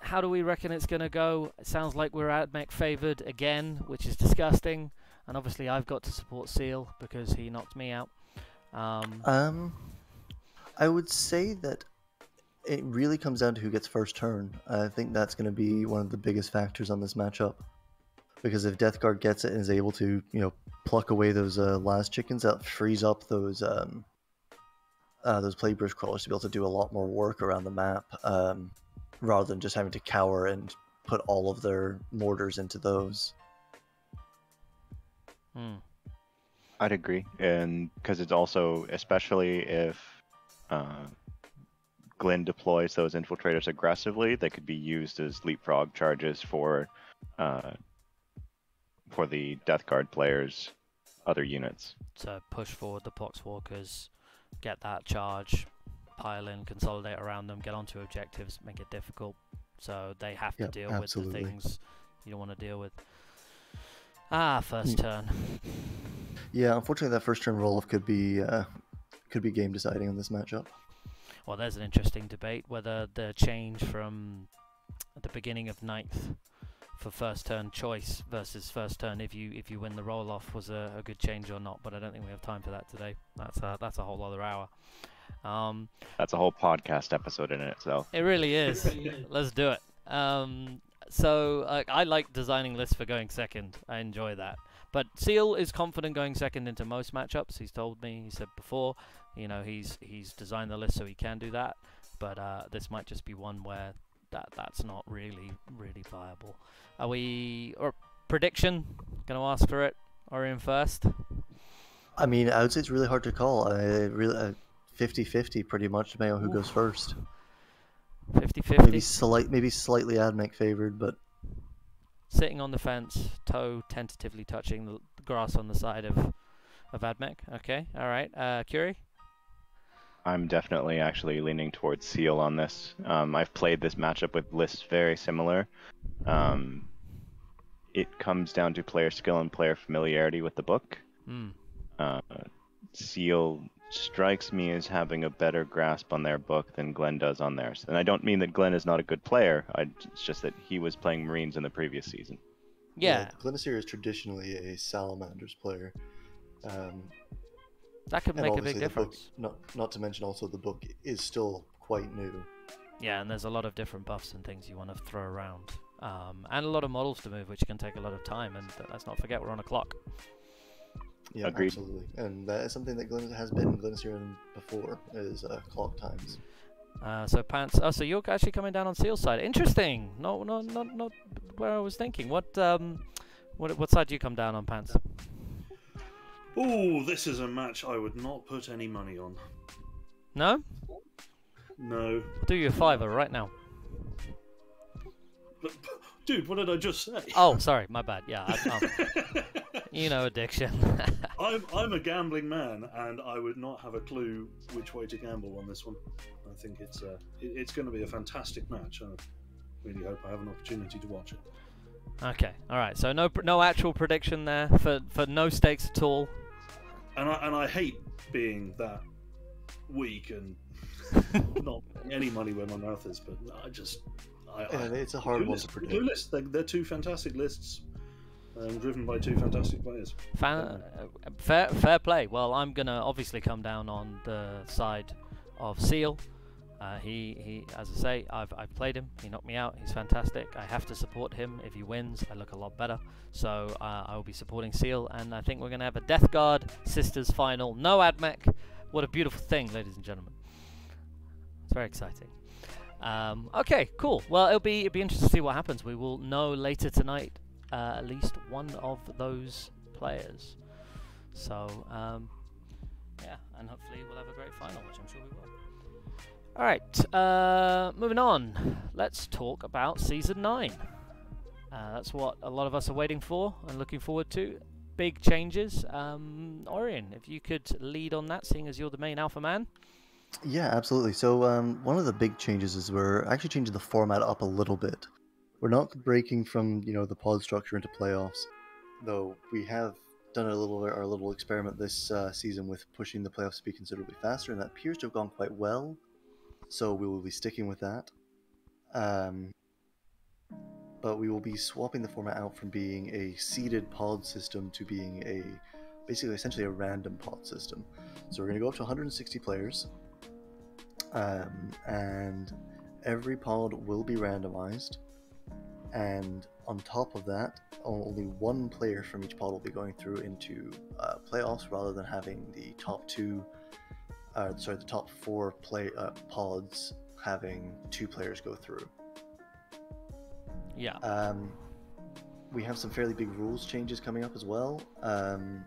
How do we reckon it's gonna go? It sounds like we're at AdMech favoured again, which is disgusting. And obviously, I've got to support Seal because he knocked me out. Um, Um, I would say that it really comes down to who gets first turn. I think that's going to be one of the biggest factors on this matchup. Because if Death Guard gets it and is able to, you know, pluck away those uh, last chickens, that frees up those um, uh, those plague burst crawlers to be able to do a lot more work around the map, um, rather than just having to cower and put all of their mortars into those. hmm. I'd agree, and because it's also, especially if uh, Glenn deploys those infiltrators aggressively, they could be used as leapfrog charges for uh, for the Death Guard players' other units. to push forward the poxwalkers, get that charge, pile in, consolidate around them, get onto objectives, make it difficult. So they have to Yep, deal absolutely. with the things you don't want to deal with. Ah, first Mm. turn. Yeah, unfortunately, that first turn roll off could be uh, could be game deciding on this matchup. Well, there's an interesting debate whether the change from the beginning of ninth for first turn choice versus first turn if you if you win the roll off was a, a good change or not. But I don't think we have time for that today. That's a, that's a whole other hour. Um, That's a whole podcast episode in itself. It really is. Let's do it. Um, so uh, I like designing lists for going second. I enjoy that. But Seal is confident going second into most matchups. He's told me. He said before, you know, he's he's designed the list so he can do that. But uh, this might just be one where that that's not really really viable. Are we or prediction? Gonna ask for it. or Orion first. I mean, I would say it's really hard to call. I really uh, 50-50 pretty much depending on who goes first. 50-50. Maybe slight, maybe slightly Admech favored, but sitting on the fence, toe tentatively touching the grass on the side of of Admech. Okay, all right. Uh, Curie. I'm definitely actually leaning towards Seal on this. Um, I've played this matchup with lists very similar. Um, it comes down to player skill and player familiarity with the book. Hmm. Uh, Seal strikes me as having a better grasp on their book than Glenn does on theirs. And I don't mean that Glenn is not a good player. I, it's just that he was playing Marines in the previous season. Yeah, Glenasir is traditionally a Salamanders player. Um, that could and make a obviously big the book, difference. not, not to mention also the book is still quite new. Yeah, and there's a lot of different buffs and things you want to throw around, um, and a lot of models to move, which can take a lot of time. And let's not forget we're on a clock. Yeah, Agreed. absolutely. And that is something that Glen has been Glenasir in before, is uh, clock times. Uh, so pants. Oh, so you're actually coming down on Seal's side. Interesting. No, no, not not where I was thinking. What um, what what side do you come down on, pants? Oh, this is a match I would not put any money on. No, No. Do you a fiver right now. But, dude, what did I just say? Oh, sorry, my bad. Yeah, I, oh, you know addiction. I'm, I'm a gambling man, and I would not have a clue which way to gamble on this one. I think it's uh, it, it's going to be a fantastic match. I really hope I have an opportunity to watch it. okay, all right. So no no actual prediction there for for no stakes at all. And I and I hate being that weak and not any money where my mouth is, but I just I, I it's a hard two one lists, to two predict. lists. They're, they're two fantastic lists, um, driven by two fantastic players. Fan, uh, fair fair play. Well, I'm gonna obviously come down on the side of Seal. Uh, he, he, as I say, I've, I've played him. He knocked me out. He's fantastic. I have to support him. If he wins, I look a lot better. So uh, I will be supporting Seal, and I think we're going to have a Death Guard Sisters final. No Admech. What a beautiful thing, ladies and gentlemen. It's very exciting. Um, okay, cool. Well, it'll be it'll be interesting to see what happens. We will know later tonight uh, at least one of those players. So um, yeah, and hopefully we'll have a great final, which I'm sure we will. All right, uh, moving on. Let's talk about season nine. Uh, that's what a lot of us are waiting for and looking forward to. Big changes. Um, Orion, if you could lead on that, seeing as you're the main alpha man. Yeah, absolutely. So um, one of the big changes is we're actually changing the format up a little bit. We're not breaking from you know the pod structure into playoffs, though we have done a little our little experiment this uh, season with pushing the playoffs to be considerably faster, and that appears to have gone quite well. So we will be sticking with that. Um, but we will be swapping the format out from being a seeded pod system to being a basically essentially a random pod system. So we're going to go up to 160 players, um, and every pod will be randomized. And on top of that, only one player from each pod will be going through into uh, playoffs rather than having the top two, uh, sorry, the top four play uh, pods having two players go through. Yeah. Um, we have some fairly big rules changes coming up as well. Um,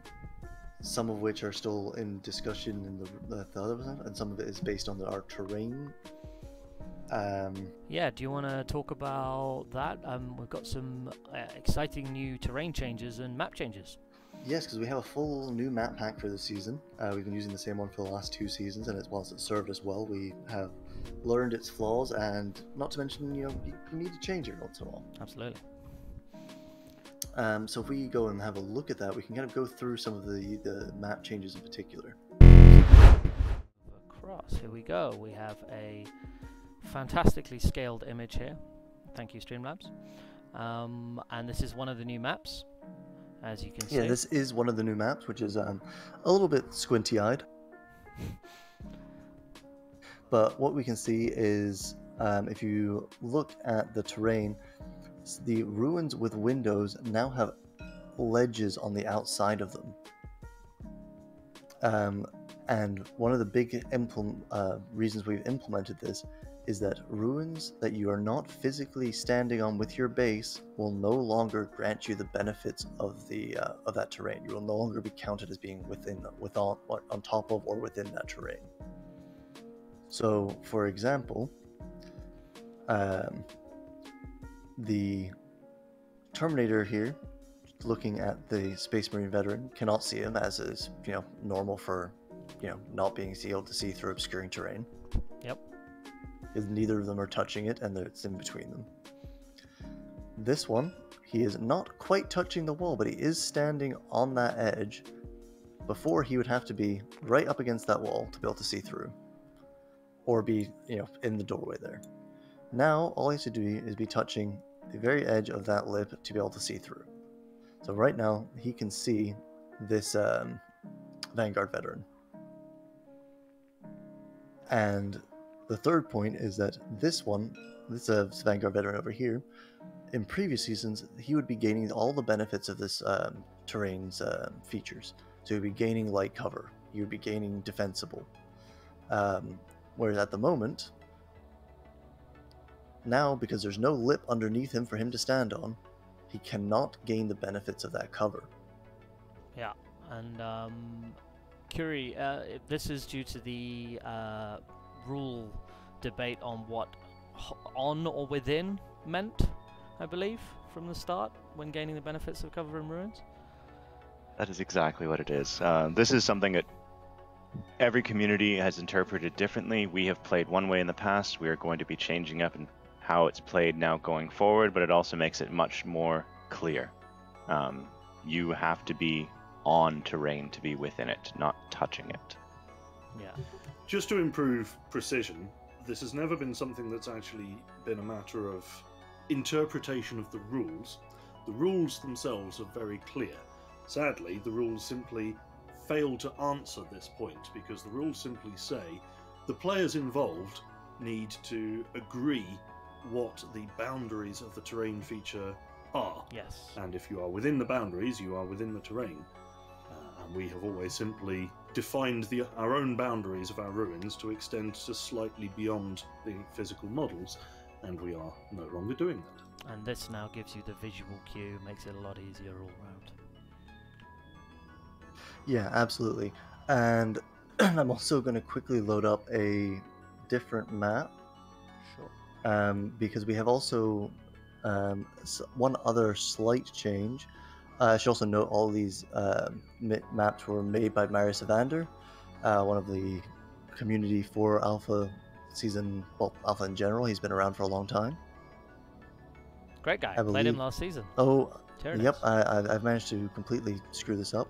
some of which are still in discussion in the, the, the other one, and some of it is based on the, our terrain. Um, Yeah, do you want to talk about that? Um, we've got some uh, exciting new terrain changes and map changes. Yes, because we have a full new map pack for this season. Uh, we've been using the same one for the last two seasons, and it, whilst it served us well, we have learned its flaws, and not to mention, you know, you, you need to change it once in a while. Absolutely. Um, so if we go and have a look at that, we can kind of go through some of the, the map changes in particular. Across, here we go. We have a fantastically scaled image here. Thank you, Streamlabs. Um, and this is one of the new maps, as you can see. Yeah, this is one of the new maps, which is um, a little bit squinty eyed. but what we can see is um, if you look at the terrain, the ruins with windows now have ledges on the outside of them. Um, and one of the big uh, reasons we've implemented this is that ruins that you are not physically standing on with your base will no longer grant you the benefits of the uh, of that terrain. You will no longer be counted as being within with on on top of or within that terrain. So, for example, um, the Terminator here, looking at the Space Marine veteran, cannot see him as is you know normal for you know not being able to see through obscuring terrain. Yep. Because neither of them are touching it, and it's in between them. This one, he is not quite touching the wall, but he is standing on that edge, before he would have to be right up against that wall to be able to see through, or be you know in the doorway there. Now all he has to do is be touching the very edge of that lip to be able to see through. So right now he can see this um, Vanguard veteran. And the third point is that this one, this uh, Vanguard veteran over here, in previous seasons, he would be gaining all the benefits of this um, terrain's uh, features. So he'd be gaining light cover, he would be gaining defensible. Um, whereas at the moment, now because there's no lip underneath him for him to stand on, he cannot gain the benefits of that cover. Yeah, and um, Curie, uh, this is due to the uh, rule debate on what on or within meant, I believe, from the start when gaining the benefits of cover in ruins. That is exactly what it is. Uh, this is something that every community has interpreted differently. We have played one way in the past. We are going to be changing up in how it's played now going forward, but it also makes it much more clear. Um, you have to be on terrain to be within it, not touching it. Yeah. Just to improve precision, this has never been something that's actually been a matter of interpretation of the rules. The rules themselves are very clear. Sadly, the rules simply fail to answer this point because the rules simply say the players involved need to agree what the boundaries of the terrain feature are. Yes. And if you are within the boundaries, you are within the terrain. Uh, and we have always simply defined the, our own boundaries of our ruins to extend to slightly beyond the physical models, and we are no longer doing that. And this now gives you the visual cue, makes it a lot easier all round. Yeah, absolutely. And I'm also going to quickly load up a different map Sure. um, because we have also um, one other slight change. Uh, I should also note all these uh, maps were made by Marius Evander, uh, one of the community for Alpha season, well, Alpha in general. He's been around for a long time. Great guy. I Played him last season. Oh, Tyrannus. yep, I, I, I've managed to completely screw this up,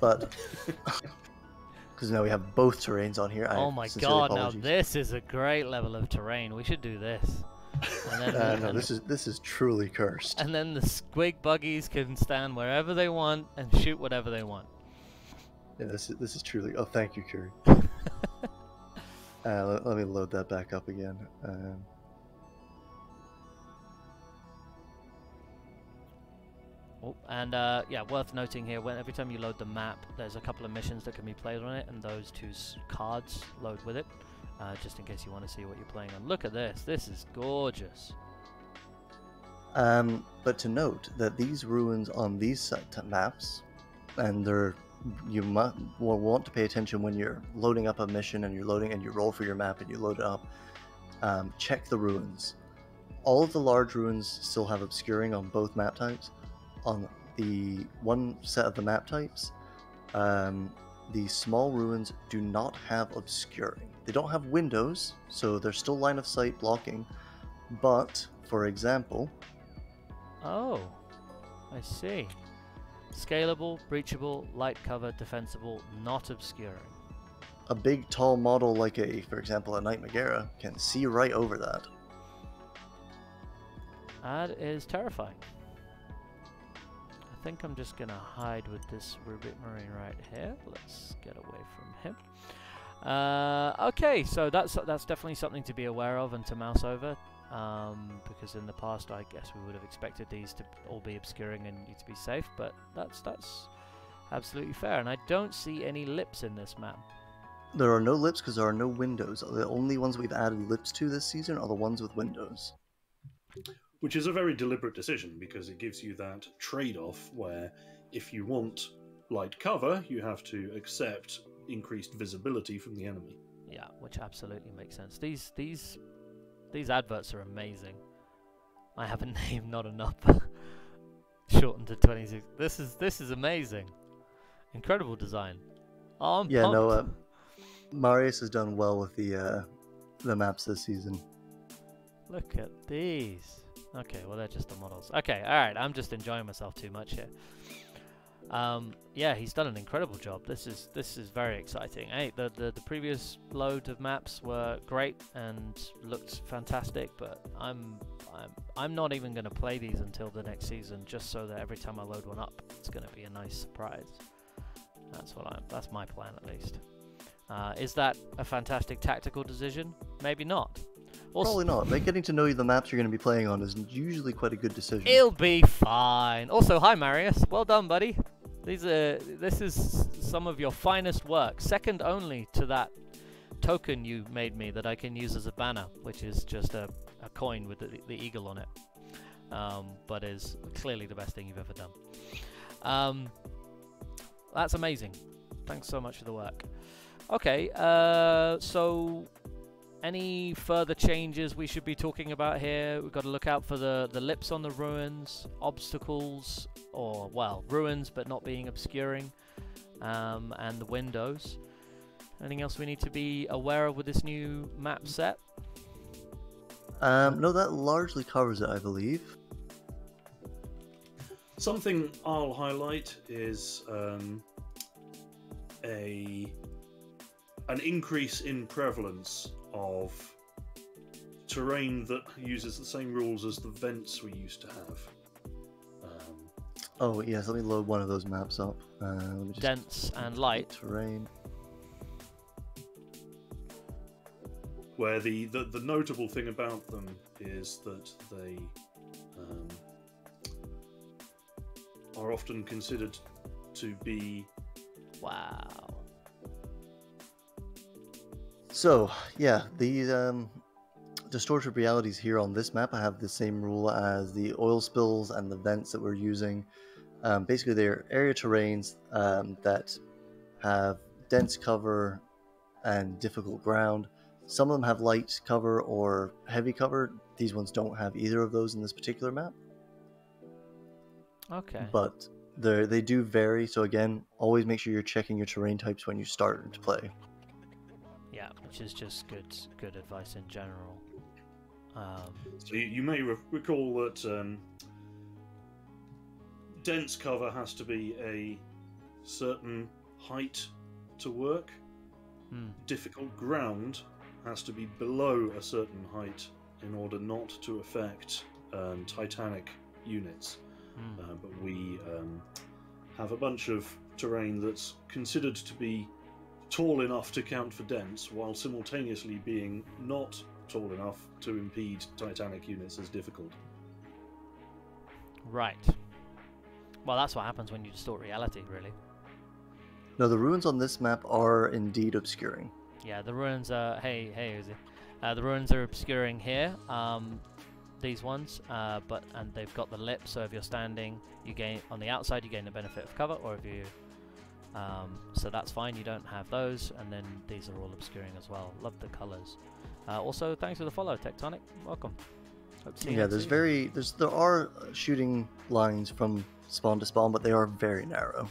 but because now we have both terrains on here. I oh my god! Now this is a great level of terrain. We should do this. And then, Uh, no, this is this is truly cursed. and then the squig buggies can stand wherever they want and shoot whatever they want. Yeah, this is this is truly. Oh, thank you, Curry. Uh, let, let me load that back up again. Um, Oh, and uh, yeah, worth noting here, when every time you load the map, there's a couple of missions that can be played on it, and those two s- cards load with it, uh, just in case you want to see what you're playing on. Look at this. This is gorgeous. um, but to note that these ruins on these maps, and they're you mu- will want to pay attention when you're loading up a mission and you're loading and you roll for your map and you load it up. Um, check the ruins. All of the large ruins still have obscuring on both map types. On the one set of the map types, um, the small ruins do not have obscuring. They don't have windows, so there's still line of sight blocking. But, for example, Oh, I see. Scalable, breachable, light cover, defensible, not obscuring. a big tall model like a, for example, a Knight Magaera can see right over that. That is terrifying. I think I'm just gonna hide with this Rubric Marine right here. Let's get away from him. Uh, okay, so that's that's definitely something to be aware of and to mouse over, um, because in the past I guess we would have expected these to all be obscuring and you to be safe, but that's that's absolutely fair. And I don't see any lips in this map. There are no lips because there are no windows. The only ones we've added lips to this season are the ones with windows. Which is a very deliberate decision because it gives you that trade off where if you want light cover, you have to accept increased visibility from the enemy. Yeah, which absolutely makes sense. These these these adverts are amazing. I have a name, not a number. Shortened to 26. This is this is amazing. Incredible design. Oh, I'm Yeah, no, pumped. Marius has done well with the uh, the maps this season. Look at these. Okay, well they're just the models. Okay, all right. I'm just enjoying myself too much here. Um, yeah, he's done an incredible job. This is this is very exciting. Hey, the, the the previous load of maps were great and looked fantastic, but I'm I'm I'm not even going to play these until the next season, just so that every time I load one up, it's going to be a nice surprise. That's what I'm. That's my plan at least. Uh, is that a fantastic tactical decision? Maybe not. Also, Probably not. Like getting to know the maps you're going to be playing on is usually quite a good decision. It'll be fine. Also, hi Marius. Well done, buddy. These are this is some of your finest work, second only to that token you made me that I can use as a banner, which is just a, a coin with the, the eagle on it. Um, but is clearly the best thing you've ever done. Um, that's amazing. Thanks so much for the work. Okay, uh, so any further changes we should be talking about here? We've got to look out for the, the lips on the ruins, obstacles, or, well, ruins but not being obscuring, um, and the windows. Anything else we need to be aware of with this new map set? Um, no, that largely covers it, I believe. Something I'll highlight is um, a an increase in prevalence of terrain that uses the same rules as the vents we used to have. Um, Oh, yes, let me load one of those maps up. Uh, let me just Dense and light. terrain. where the, the, the notable thing about them is that they um, are often considered to be Wow. So, yeah, the um, distorted realities here on this map, I have the same rule as the oil spills and the vents that we're using. Um, basically, they're area terrains um, that have dense cover and difficult ground. Some of them have light cover or heavy cover. These ones don't have either of those in this particular map, Okay. but they they do vary. So again, always make sure you're checking your terrain types when you start to play. Yeah, which is just good good advice in general. Um, So you, you may re- recall that um, dense cover has to be a certain height to work. hmm, Difficult ground has to be below a certain height in order not to affect um, Titanic units. hmm. Uh, but we um, have a bunch of terrain that's considered to be tall enough to count for dense, while simultaneously being not tall enough to impede Titanic units as difficult. Right. Well, that's what happens when you distort reality, really. Now, the ruins on this map are indeed obscuring. Yeah, the ruins are. Hey, hey, Uzi. Uh, the ruins are obscuring here. Um, these ones, uh, but and they've got the lip. So if you're standing, you gain on the outside, you gain the benefit of cover, or if you. Um, so that's fine. You don't have those, and then these are all obscuring as well. Love the colors. Uh, also, thanks for the follow, Tectonic. Welcome. Hope to see Yeah, there's very there's there are uh, shooting lines from spawn to spawn, but they are very narrow.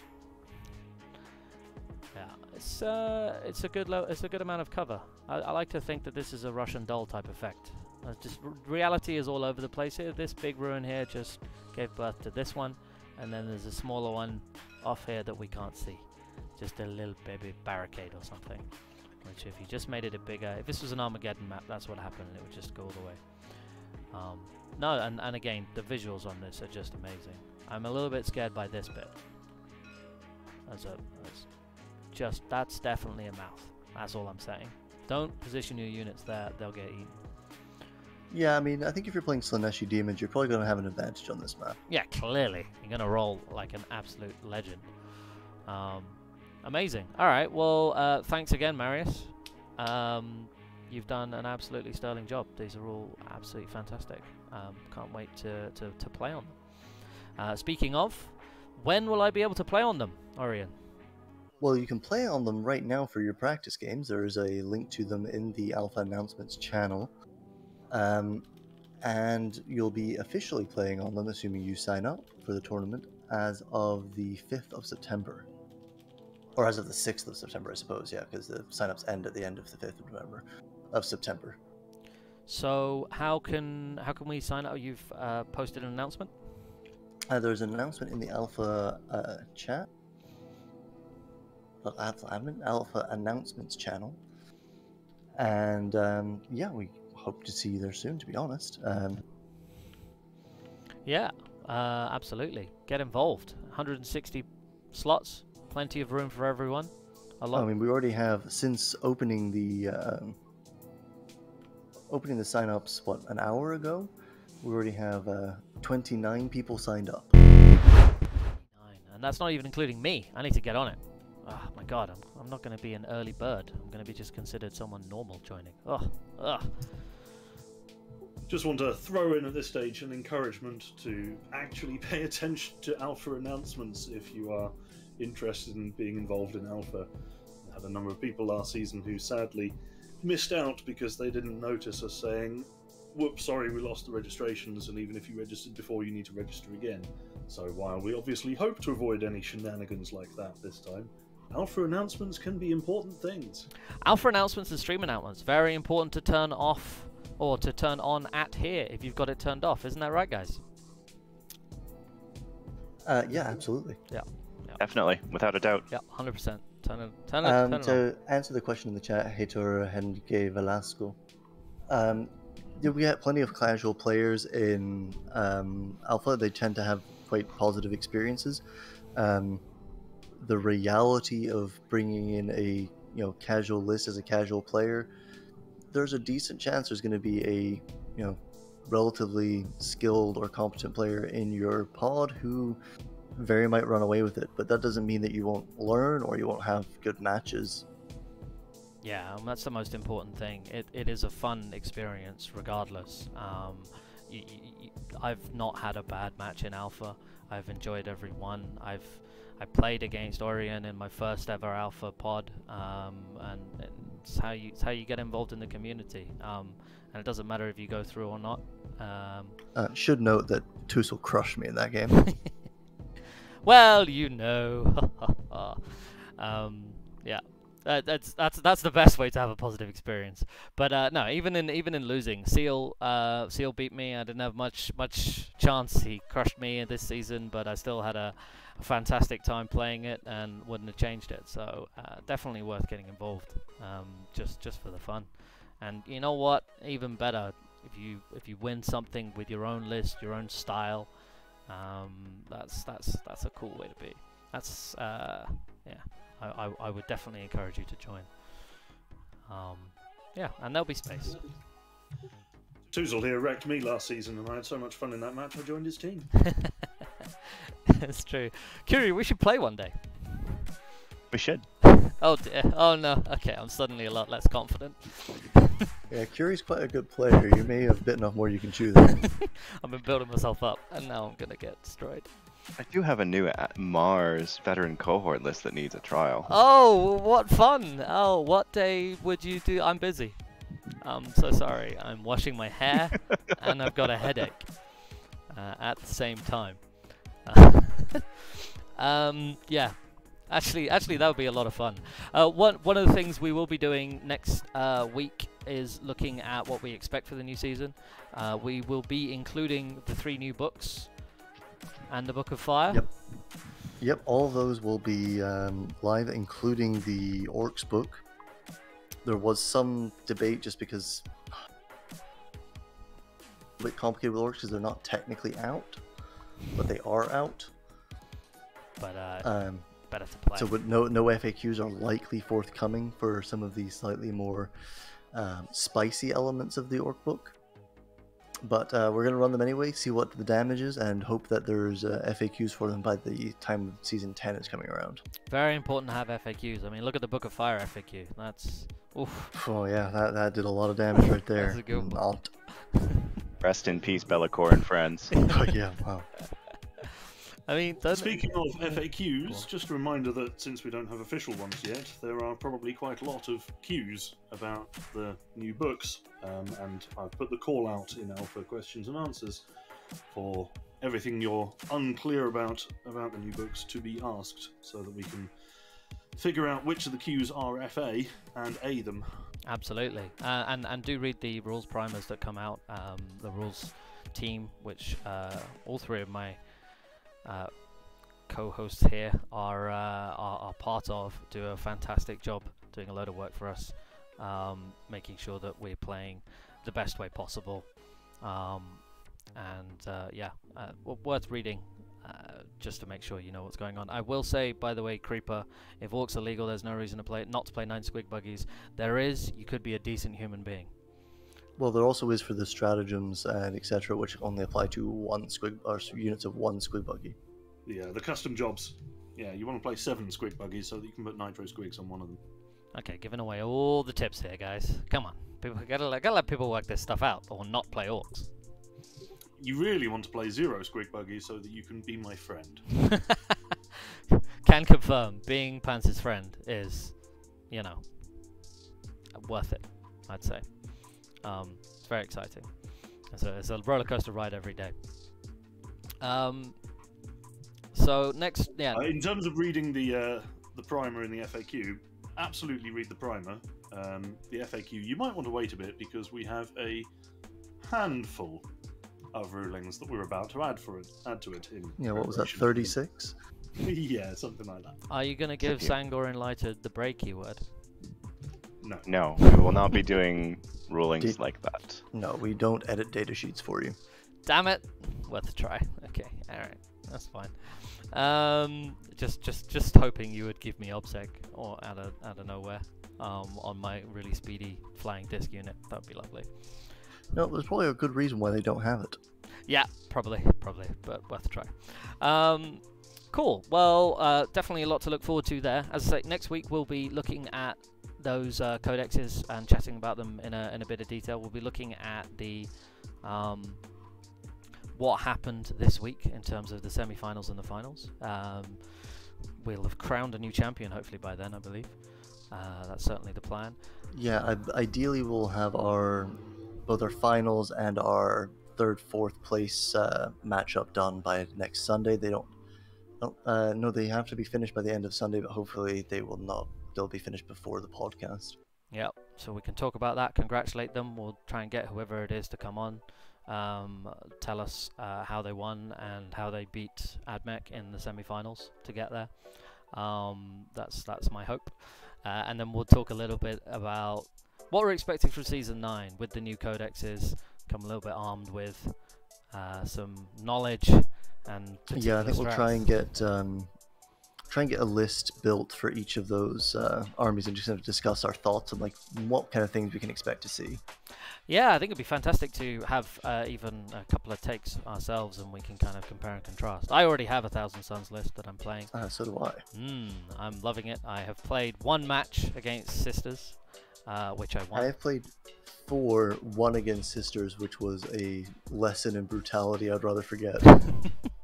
Yeah, it's uh, it's a good lo- it's a good amount of cover. I, I like to think that this is a Russian doll type effect. Uh, just r- reality is all over the place here. This big ruin here just gave birth to this one, and then there's a smaller one off here that we can't see. Just a little baby barricade or something. Which, if you just made it a bigger, if this was an Armageddon map, that's what happened, it would just go all the way. Um, no, and, and again, the visuals on this are just amazing. I'm a little bit scared by this bit. As a, as just that's definitely a mouth. That's all I'm saying. Don't position your units there; they'll get eaten. Yeah, I mean, I think if you're playing Slaaneshi Demons, you're probably going to have an advantage on this map. Yeah, clearly you're gonna roll like an absolute legend. Um, amazing. All right. Well, uh, thanks again, Marius. Um, you've done an absolutely sterling job. These are all absolutely fantastic. Um, can't wait to, to, to play on them. Uh, speaking of, when will I be able to play on them, Orion? Well, you can play on them right now for your practice games. There is a link to them in the Alpha Announcements channel. Um, and you'll be officially playing on them, assuming you sign up for the tournament, as of the 5th of September. Or as of the 6th of September, I suppose, yeah, because the signups end at the end of the 5th of November, of September. So how can how can we sign up? You've uh, posted an announcement. Uh, there's an announcement in the alpha uh, chat, the alpha admin, alpha announcements channel, and um, yeah, we hope to see you there soon. To be honest, um, Yeah, uh, absolutely. Get involved. 160 slots, plenty of room for everyone. A lot. I mean, we already have since opening the um, opening the sign-ups what an hour ago. We already have uh, 29 people signed up. Nine, and that's not even including me. I need to get on it. Oh my god, I'm, I'm not going to be an early bird. I'm going to be just considered someone normal joining. Oh, ugh. Just want to throw in at this stage an encouragement to actually pay attention to alpha announcements if you are interested in being involved in alpha. I had a number of people last season who sadly missed out because they didn't notice us saying, whoops, sorry, we lost the registrations, and even if you registered before, you need to register again. So while we obviously hope to avoid any shenanigans like that this time, alpha announcements can be important things. Alpha announcements and stream announcements. Very important to turn off or to turn on at here if you've got it turned off. Isn't that right, guys? Uh, yeah, absolutely. Definitely, without a doubt. Yeah, 100%. Turn it, turn it, Um, turn it on. answer the question in the chat, Heitor Henrique Velasco, um, yeah, we get plenty of casual players in um, Alpha. They tend to have quite positive experiences. Um, the reality of bringing in a you know casual list as a casual player, there's a decent chance there's going to be a you know relatively skilled or competent player in your pod who very might run away with it, but that doesn't mean that you won't learn or you won't have good matches. Yeah, and that's the most important thing. It, it is a fun experience, regardless. Um, y- y- y- I've not had a bad match in Alpha. I've enjoyed every one. I've I played against Orion in my first ever Alpha pod, um, and, and it's how you it's how you get involved in the community. Um, and it doesn't matter if you go through or not. Um, Uh, should note that Tussle crushed me in that game. Well, you know. um, yeah, that, that's that's that's the best way to have a positive experience. But uh, no, even in even in losing, Seal uh, Seal beat me. I didn't have much much chance. He crushed me in this season, but I still had a, a fantastic time playing it and wouldn't have changed it. So uh, definitely worth getting involved, um, just just for the fun. And you know what? Even better if you if you win something with your own list, your own style. Um, that's that's that's a cool way to be. That's uh, yeah. I, I, I would definitely encourage you to join. Um, yeah, and there'll be space. Toozle here wrecked me last season, and I had so much fun in that match. I joined his team. it's true. Curie, we should play one day. We should. Oh dear. Oh no. Okay, I'm suddenly a lot less confident. yeah, Curie's quite a good player. You may have bitten off more you can chew there. I've been building myself up, and now I'm gonna get destroyed. I do have a new Mars veteran cohort list that needs a trial. Oh, what fun! Oh, what day would you do? I'm busy. I'm so sorry. I'm washing my hair, and I've got a headache uh, at the same time. um, yeah, actually, actually, that would be a lot of fun. Uh, one one of the things we will be doing next uh, week is looking at what we expect for the new season. Uh, we will be including the three new books and the Book of Fire. Yep. Yep, all of those will be um, live, including the Orks book. There was some debate just because a bit complicated with Orks because they're not technically out, but they are out. But uh, Um, better to play. so with no no FAQs are likely forthcoming for some of the slightly more um, spicy elements of the Ork book. But uh, we're gonna run them anyway, see what the damage is, and hope that there's uh, FAQs for them by the time season ten is coming around. Very important to have FAQs. I mean, look at the Book of Fire FAQ. That's oof. Oh yeah, that, that did a lot of damage right there. That's a good one. Rest in peace, Be'lakor and friends. Oh yeah, wow. I mean, doesn't Speaking of FAQs, just a reminder that since we don't have official ones yet, there are probably quite a lot of cues about the new books, um, and I've put the call out in Alpha questions and answers for everything you're unclear about about the new books to be asked, so that we can figure out which of the cues are FA and A them. absolutely, uh, and and do read the rules primers that come out. Um, the rules team, which uh, all three of my uh, co-hosts here are, uh, are are part of do a fantastic job doing a load of work for us, um, making sure that we're playing the best way possible. Um, and uh, yeah, uh, worth reading uh, just to make sure you know what's going on. I will say, by the way, Creeper, if orks are legal, there's no reason to play not to play nine squig buggies. There is, you could be a decent human being. Well, there also is for the stratagems and etc., which only apply to one squig or units of one squig buggy. The uh, the custom jobs. Yeah, you want to play seven squig buggies so that you can put nitro squigs on one of them. Okay, giving away all the tips here, guys. Come on, people gotta let- gotta let people work this stuff out, or not play orks. You really want to play zero squig buggies so that you can be my friend. Can confirm, being Panzer's friend is, you know, worth it. I'd say. Um, it's very exciting. It's a, it's a roller coaster ride every day. Um, so next, yeah, Uh, in terms of reading the uh, the primer in the FAQ, absolutely read the primer. Um, the FAQ, you might want to wait a bit because we have a handful of rulings that we're about to add for it, add to it. In Yeah, what was that? preparation for them. Thirty-six. yeah, something like that. are you gonna give you. Sangor Enlightened the break keyword? No, No, we will not be doing rulings Did- like that. No, we don't edit data sheets for you. Damn it! Worth a try. Okay, all right, that's fine. Um, just, just, just hoping you would give me obsec or out of out of nowhere. Um, on my really speedy flying disc unit, that'd be lovely. No, there's probably a good reason why they don't have it. Yeah, probably, probably, but worth a try. Um, cool. Well, uh, definitely a lot to look forward to there. As I say, next week we'll be looking at those uh, codexes and chatting about them in a in a bit of detail. We'll be looking at the um, what happened this week in terms of the semi-finals and the finals. Um, we'll have crowned a new champion hopefully by then, I believe. Uh, that's certainly the plan. Yeah, I, ideally we'll have our both our finals and our third, fourth place uh, matchup done by next Sunday. They don't, don't uh, no, they have to be finished by the end of Sunday, but hopefully they will not. They'll be finished before the podcast. Yep. So we can talk about that, congratulate them. We'll try and get whoever it is to come on, um, tell us uh, how they won and how they beat Admech in the semi-finals to get there. Um, that's that's my hope. Uh, and then we'll talk a little bit about what we're expecting from season nine with the new codexes. Come a little bit armed with uh, some knowledge and Yeah, I think we'll try and get um, try and get a list built for each of those uh, armies and just kind of discuss our thoughts on like what kind of things we can expect to see. Yeah, I think it'd be fantastic to have uh, even a couple of takes ourselves, and we can kind of compare and contrast. I already have a Thousand Suns list that I'm playing. Uh, so do I. Mm, I'm loving it. I have played one match against Sisters, uh, which I won. I have played four one against sisters, which was a lesson in brutality. I'd rather forget.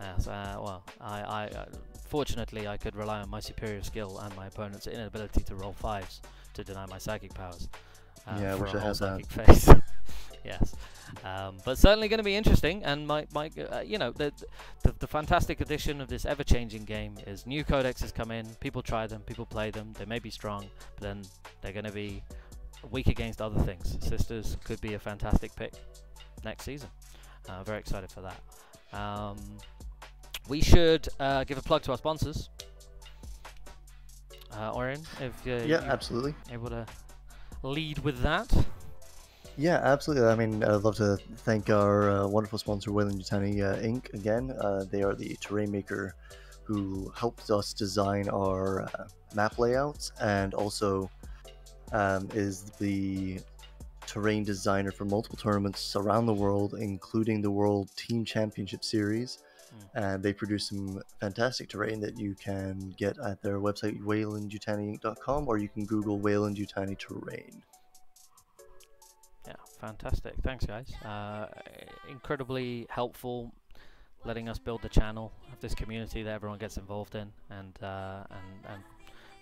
Yes, uh, well, I, I uh, fortunately I could rely on my superior skill and my opponent's inability to roll fives to deny my psychic powers. Uh, Yeah, I wish I had that. phase. yes, um, but certainly going to be interesting. And my, my uh, you know, the, the the fantastic addition of this ever-changing game is new codexes come in. People try them, people play them. They may be strong, but then they're going to be weak against other things. Sisters could be a fantastic pick next season. Uh, very excited for that. Um, we should uh, give a plug to our sponsors. Uh, Orion, if uh, yeah, you're absolutely. able to lead with that. Yeah, absolutely. I mean, I'd love to thank our uh, wonderful sponsor, Weyland Yutani uh, Inc. Again, uh, they are the terrain maker who helped us design our uh, map layouts and also um, is the terrain designer for multiple tournaments around the world, including the World Team Championship Series. And they produce some fantastic terrain that you can get at their website, waylandyutani.com, or you can Google Weyland Yutani Terrain. Yeah, fantastic. Thanks, guys. Uh, incredibly helpful, letting us build the channel, this community that everyone gets involved in, and uh, and and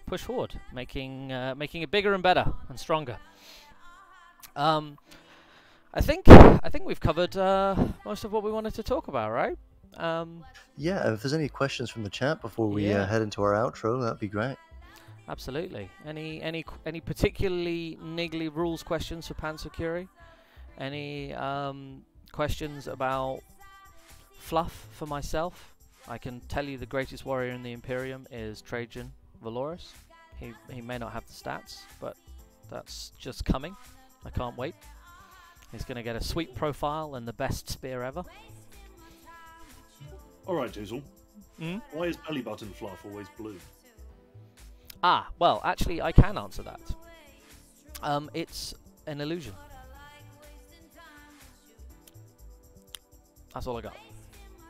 push forward, making uh, making it bigger and better and stronger. Um, I think I think we've covered uh, most of what we wanted to talk about, right? Um, Yeah, if there's any questions from the chat before we Yeah. uh, head into our outro, that'd be great. Absolutely. Any any any particularly niggly rules questions for Panzer Curie? Any um, questions about fluff for myself, I can tell you the greatest warrior in the Imperium is Trajann Valoris. He he may not have the stats, but that's just coming. I can't wait. He's going to get a sweet profile and the best spear ever. All right, Dizzle. Mm? Why is belly button fluff always blue? Ah, well, actually, I can answer that. Um, it's an illusion. That's all I got.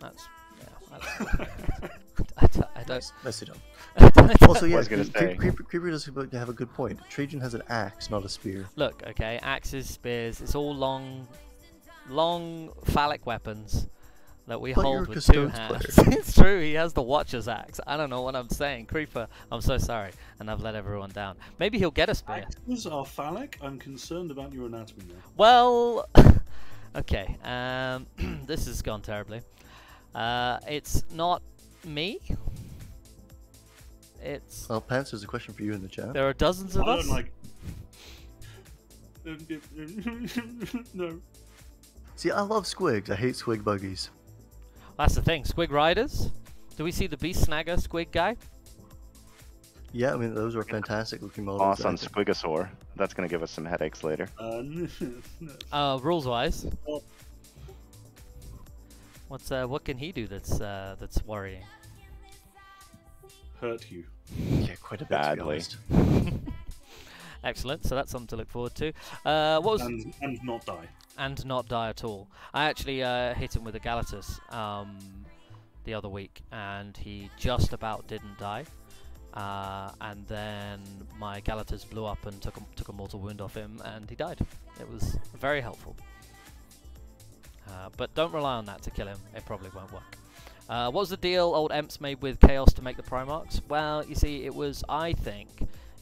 That's yeah. That's, I, don't- I don't. Nicely done. I don't- Also, yeah, gonna Creeper, Creeper does have a good point. Trajann has an axe, not a spear. Look, okay, axes, spears, it's all long, long phallic weapons that we But hold with two hands. it's true, he has the Watcher's axe. I don't know what I'm saying. Creeper, I'm so sorry, and I've let everyone down. Maybe he'll get a spear. Axes are phallic. I'm concerned about your anatomy now. Well, okay, um, this has gone terribly. Uh, it's not me. It's Well, Pants, there's a question for you in the chat. there are dozens of I us. don't like. no. See, I love squigs. I hate squig buggies. That's the thing. Squig riders. Do we see the Beast Snagga squig guy? Yeah, I mean those are fantastic looking models. Awesome I on think. Squigosaur. That's going to give us some headaches later. Uh. Uh, rules wise. What's uh, what can he do that's uh, that's worrying? Hurt you. Yeah, quite a bit. To be Badly. Excellent. So that's something to look forward to. Uh, what was And, and not die. And not die at all. I actually uh, hit him with a Galatus um, the other week, and he just about didn't die. Uh, and then my Galatus blew up and took a, took a mortal wound off him, and he died. It was very helpful. Uh, but don't rely on that to kill him. It probably won't work. Uh, what was the deal old Emps made with Chaos to make the Primarchs? Well, you see, it was, I think,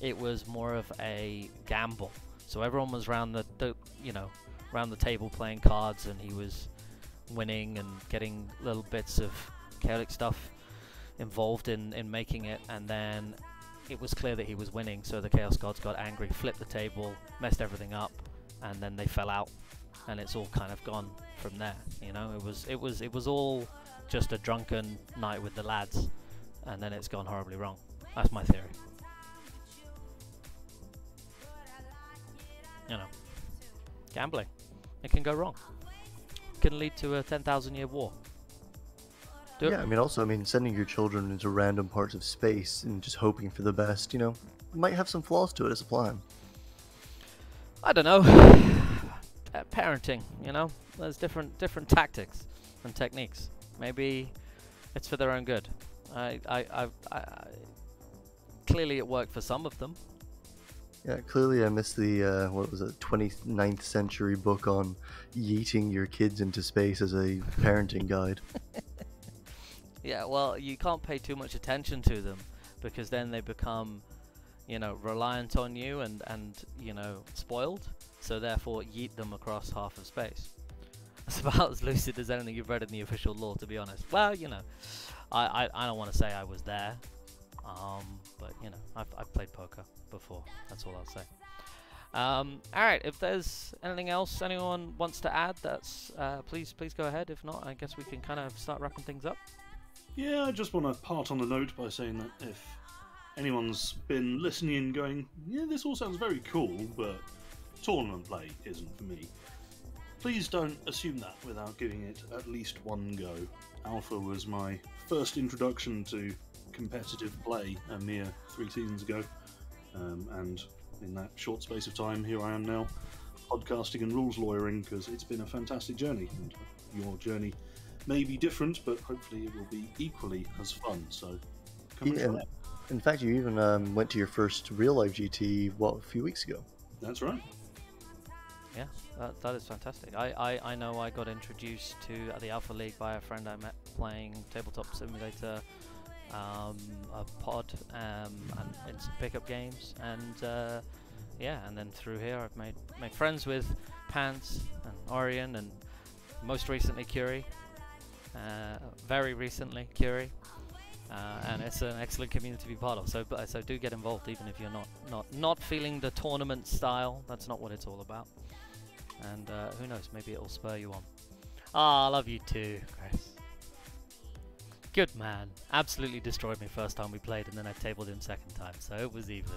it was more of a gamble. So everyone was round the, the you know, round the table playing cards, and he was winning and getting little bits of chaotic stuff involved in, in making it, and then it was clear that he was winning, so the Chaos Gods got angry, flipped the table, messed everything up, and then they fell out, and it's all kind of gone from there. You know, it was it was it was all just a drunken night with the lads, and then it's gone horribly wrong. That's my theory. You know, gambling. It can go wrong. It can lead to a 10,000 year war. Do it. Yeah, I mean, also, I mean, sending your children into random parts of space and just hoping for the best, you know, might have some flaws to it as a plan. I don't know. Parenting, you know, there's different different tactics and techniques. Maybe it's for their own good. I, I, I, I, I clearly it worked for some of them. Yeah, clearly I missed the, uh, what was it, 29th century book on yeeting your kids into space as a parenting guide. Yeah, well, you can't pay too much attention to them because then they become, you know, reliant on you and and you know spoiled. So therefore, yeet them across half of space. That's about as lucid as anything you've read in the official lore, to be honest. Well, you know, I I, I don't want to say I was there, um, but you know, I've I've played poker before. That's all I'll say. Um, all right. If there's anything else anyone wants to add, that's uh, please please go ahead. If not, I guess we can kind of start wrapping things up. Yeah, I just want to part on a note by saying that if anyone's been listening and going, yeah, this all sounds very cool, but tournament play isn't for me, please don't assume that without giving it at least one go. Alpha was my first introduction to competitive play a mere three seasons ago, um, and in that short space of time, here I am now podcasting and rules lawyering because it's been a fantastic journey. And your journey may be different, but hopefully it will be equally as fun. So come and Yeah, and it. in fact, you even um, went to your first real life GT, what, a few weeks ago? That's right. Yeah, that, that is fantastic. I, I, I know I got introduced to the Alpha League by a friend I met playing Tabletop Simulator, um, a pod, um, and instant pickup games, and uh, yeah, and then through here I've made made friends with Pants and Orion, and most recently Curie, uh, very recently Curie. Uh, and it's an excellent community to be part of. So, so do get involved, even if you're not not not feeling the tournament style. That's not what it's all about and uh, who knows, maybe it'll spur you on. Ah, I love you too, Chris. Good man. Absolutely destroyed me first time we played, and then I tabled him second time, so it was even.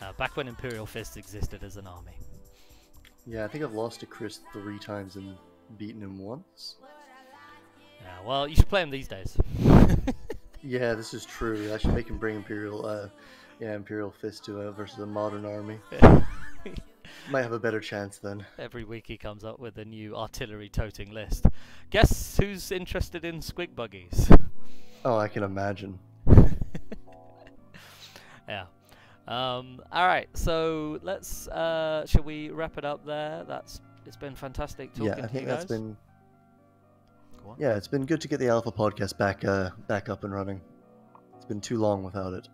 Uh, back when Imperial Fist existed as an army. Yeah, I think I've lost to Chris three times and beaten him once. Yeah, well, you should play him these days. Yeah, this is true. I should make him bring Imperial, uh, yeah, Imperial Fist to uh, versus a modern army. Might have a better chance then. Every week he comes up with a new artillery toting list. Guess who's interested in squig buggies? Oh, I can imagine. yeah. Um, all right, so let's. Uh, should we wrap it up there? That's. It's been fantastic talking yeah, to I think you that's been yeah, it's been good to get the Alpha podcast back uh, back up and running. It's been too long without it.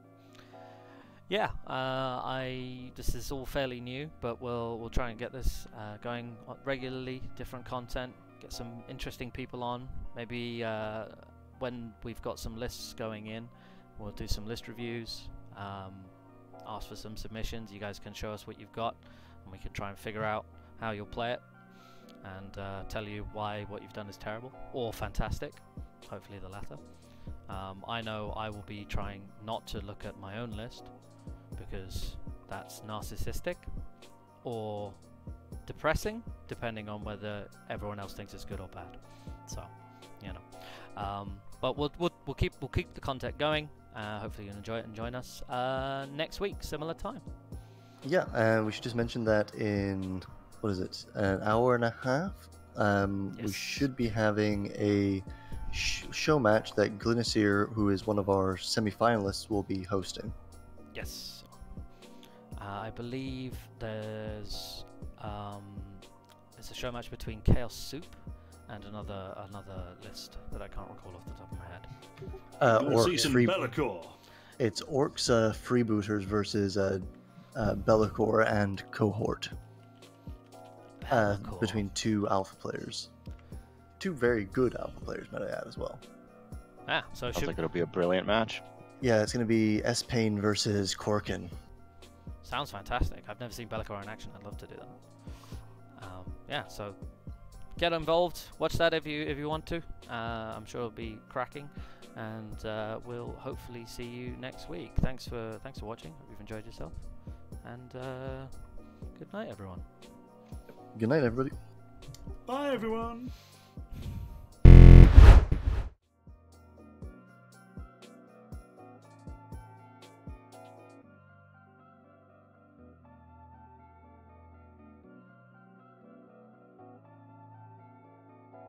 Yeah, uh, I this is all fairly new, but we'll we'll try and get this uh, going regularly. Different content, get some interesting people on. Maybe uh, when we've got some lists going in, we'll do some list reviews. Um, ask for some submissions. You guys can show us what you've got, and we can try and figure out how you'll play it, and uh, tell you why what you've done is terrible or fantastic. Hopefully the latter. Um, I know I will be trying not to look at my own list because that's narcissistic or depressing, depending on whether everyone else thinks it's good or bad. So, you know. Um, but we'll, we'll we'll keep we'll keep the content going. Uh, hopefully you'll enjoy it and join us uh, next week, similar time. Yeah, and we should just mention that in what is it, an hour and a half? Um, We should be having a sh- show match that Glynaceer, who is one of our semi-finalists, will be hosting. Yes. Uh, I believe there's um, there's a show match between Chaos Soup and another another list that I can't recall off the top of my head. Uh, We'll see some free- Be'lakor. it's orks uh, freebooters versus uh, uh, Be'lakor and cohort uh, between two alpha players. Two very good alpha players, might I add as well. ah, so Sounds should, like it'll be a brilliant match. Yeah, it's going to be S Pain versus Corkin. Sounds fantastic. I've never seen Be'lakor in action. I'd love to do that. Um, yeah, so get involved. Watch that if you if you want to. Uh, I'm sure it'll be cracking, and uh, we'll hopefully see you next week. Thanks for thanks for watching. Hope you've enjoyed yourself, and uh, good night, everyone. Good night, everybody. Bye, everyone.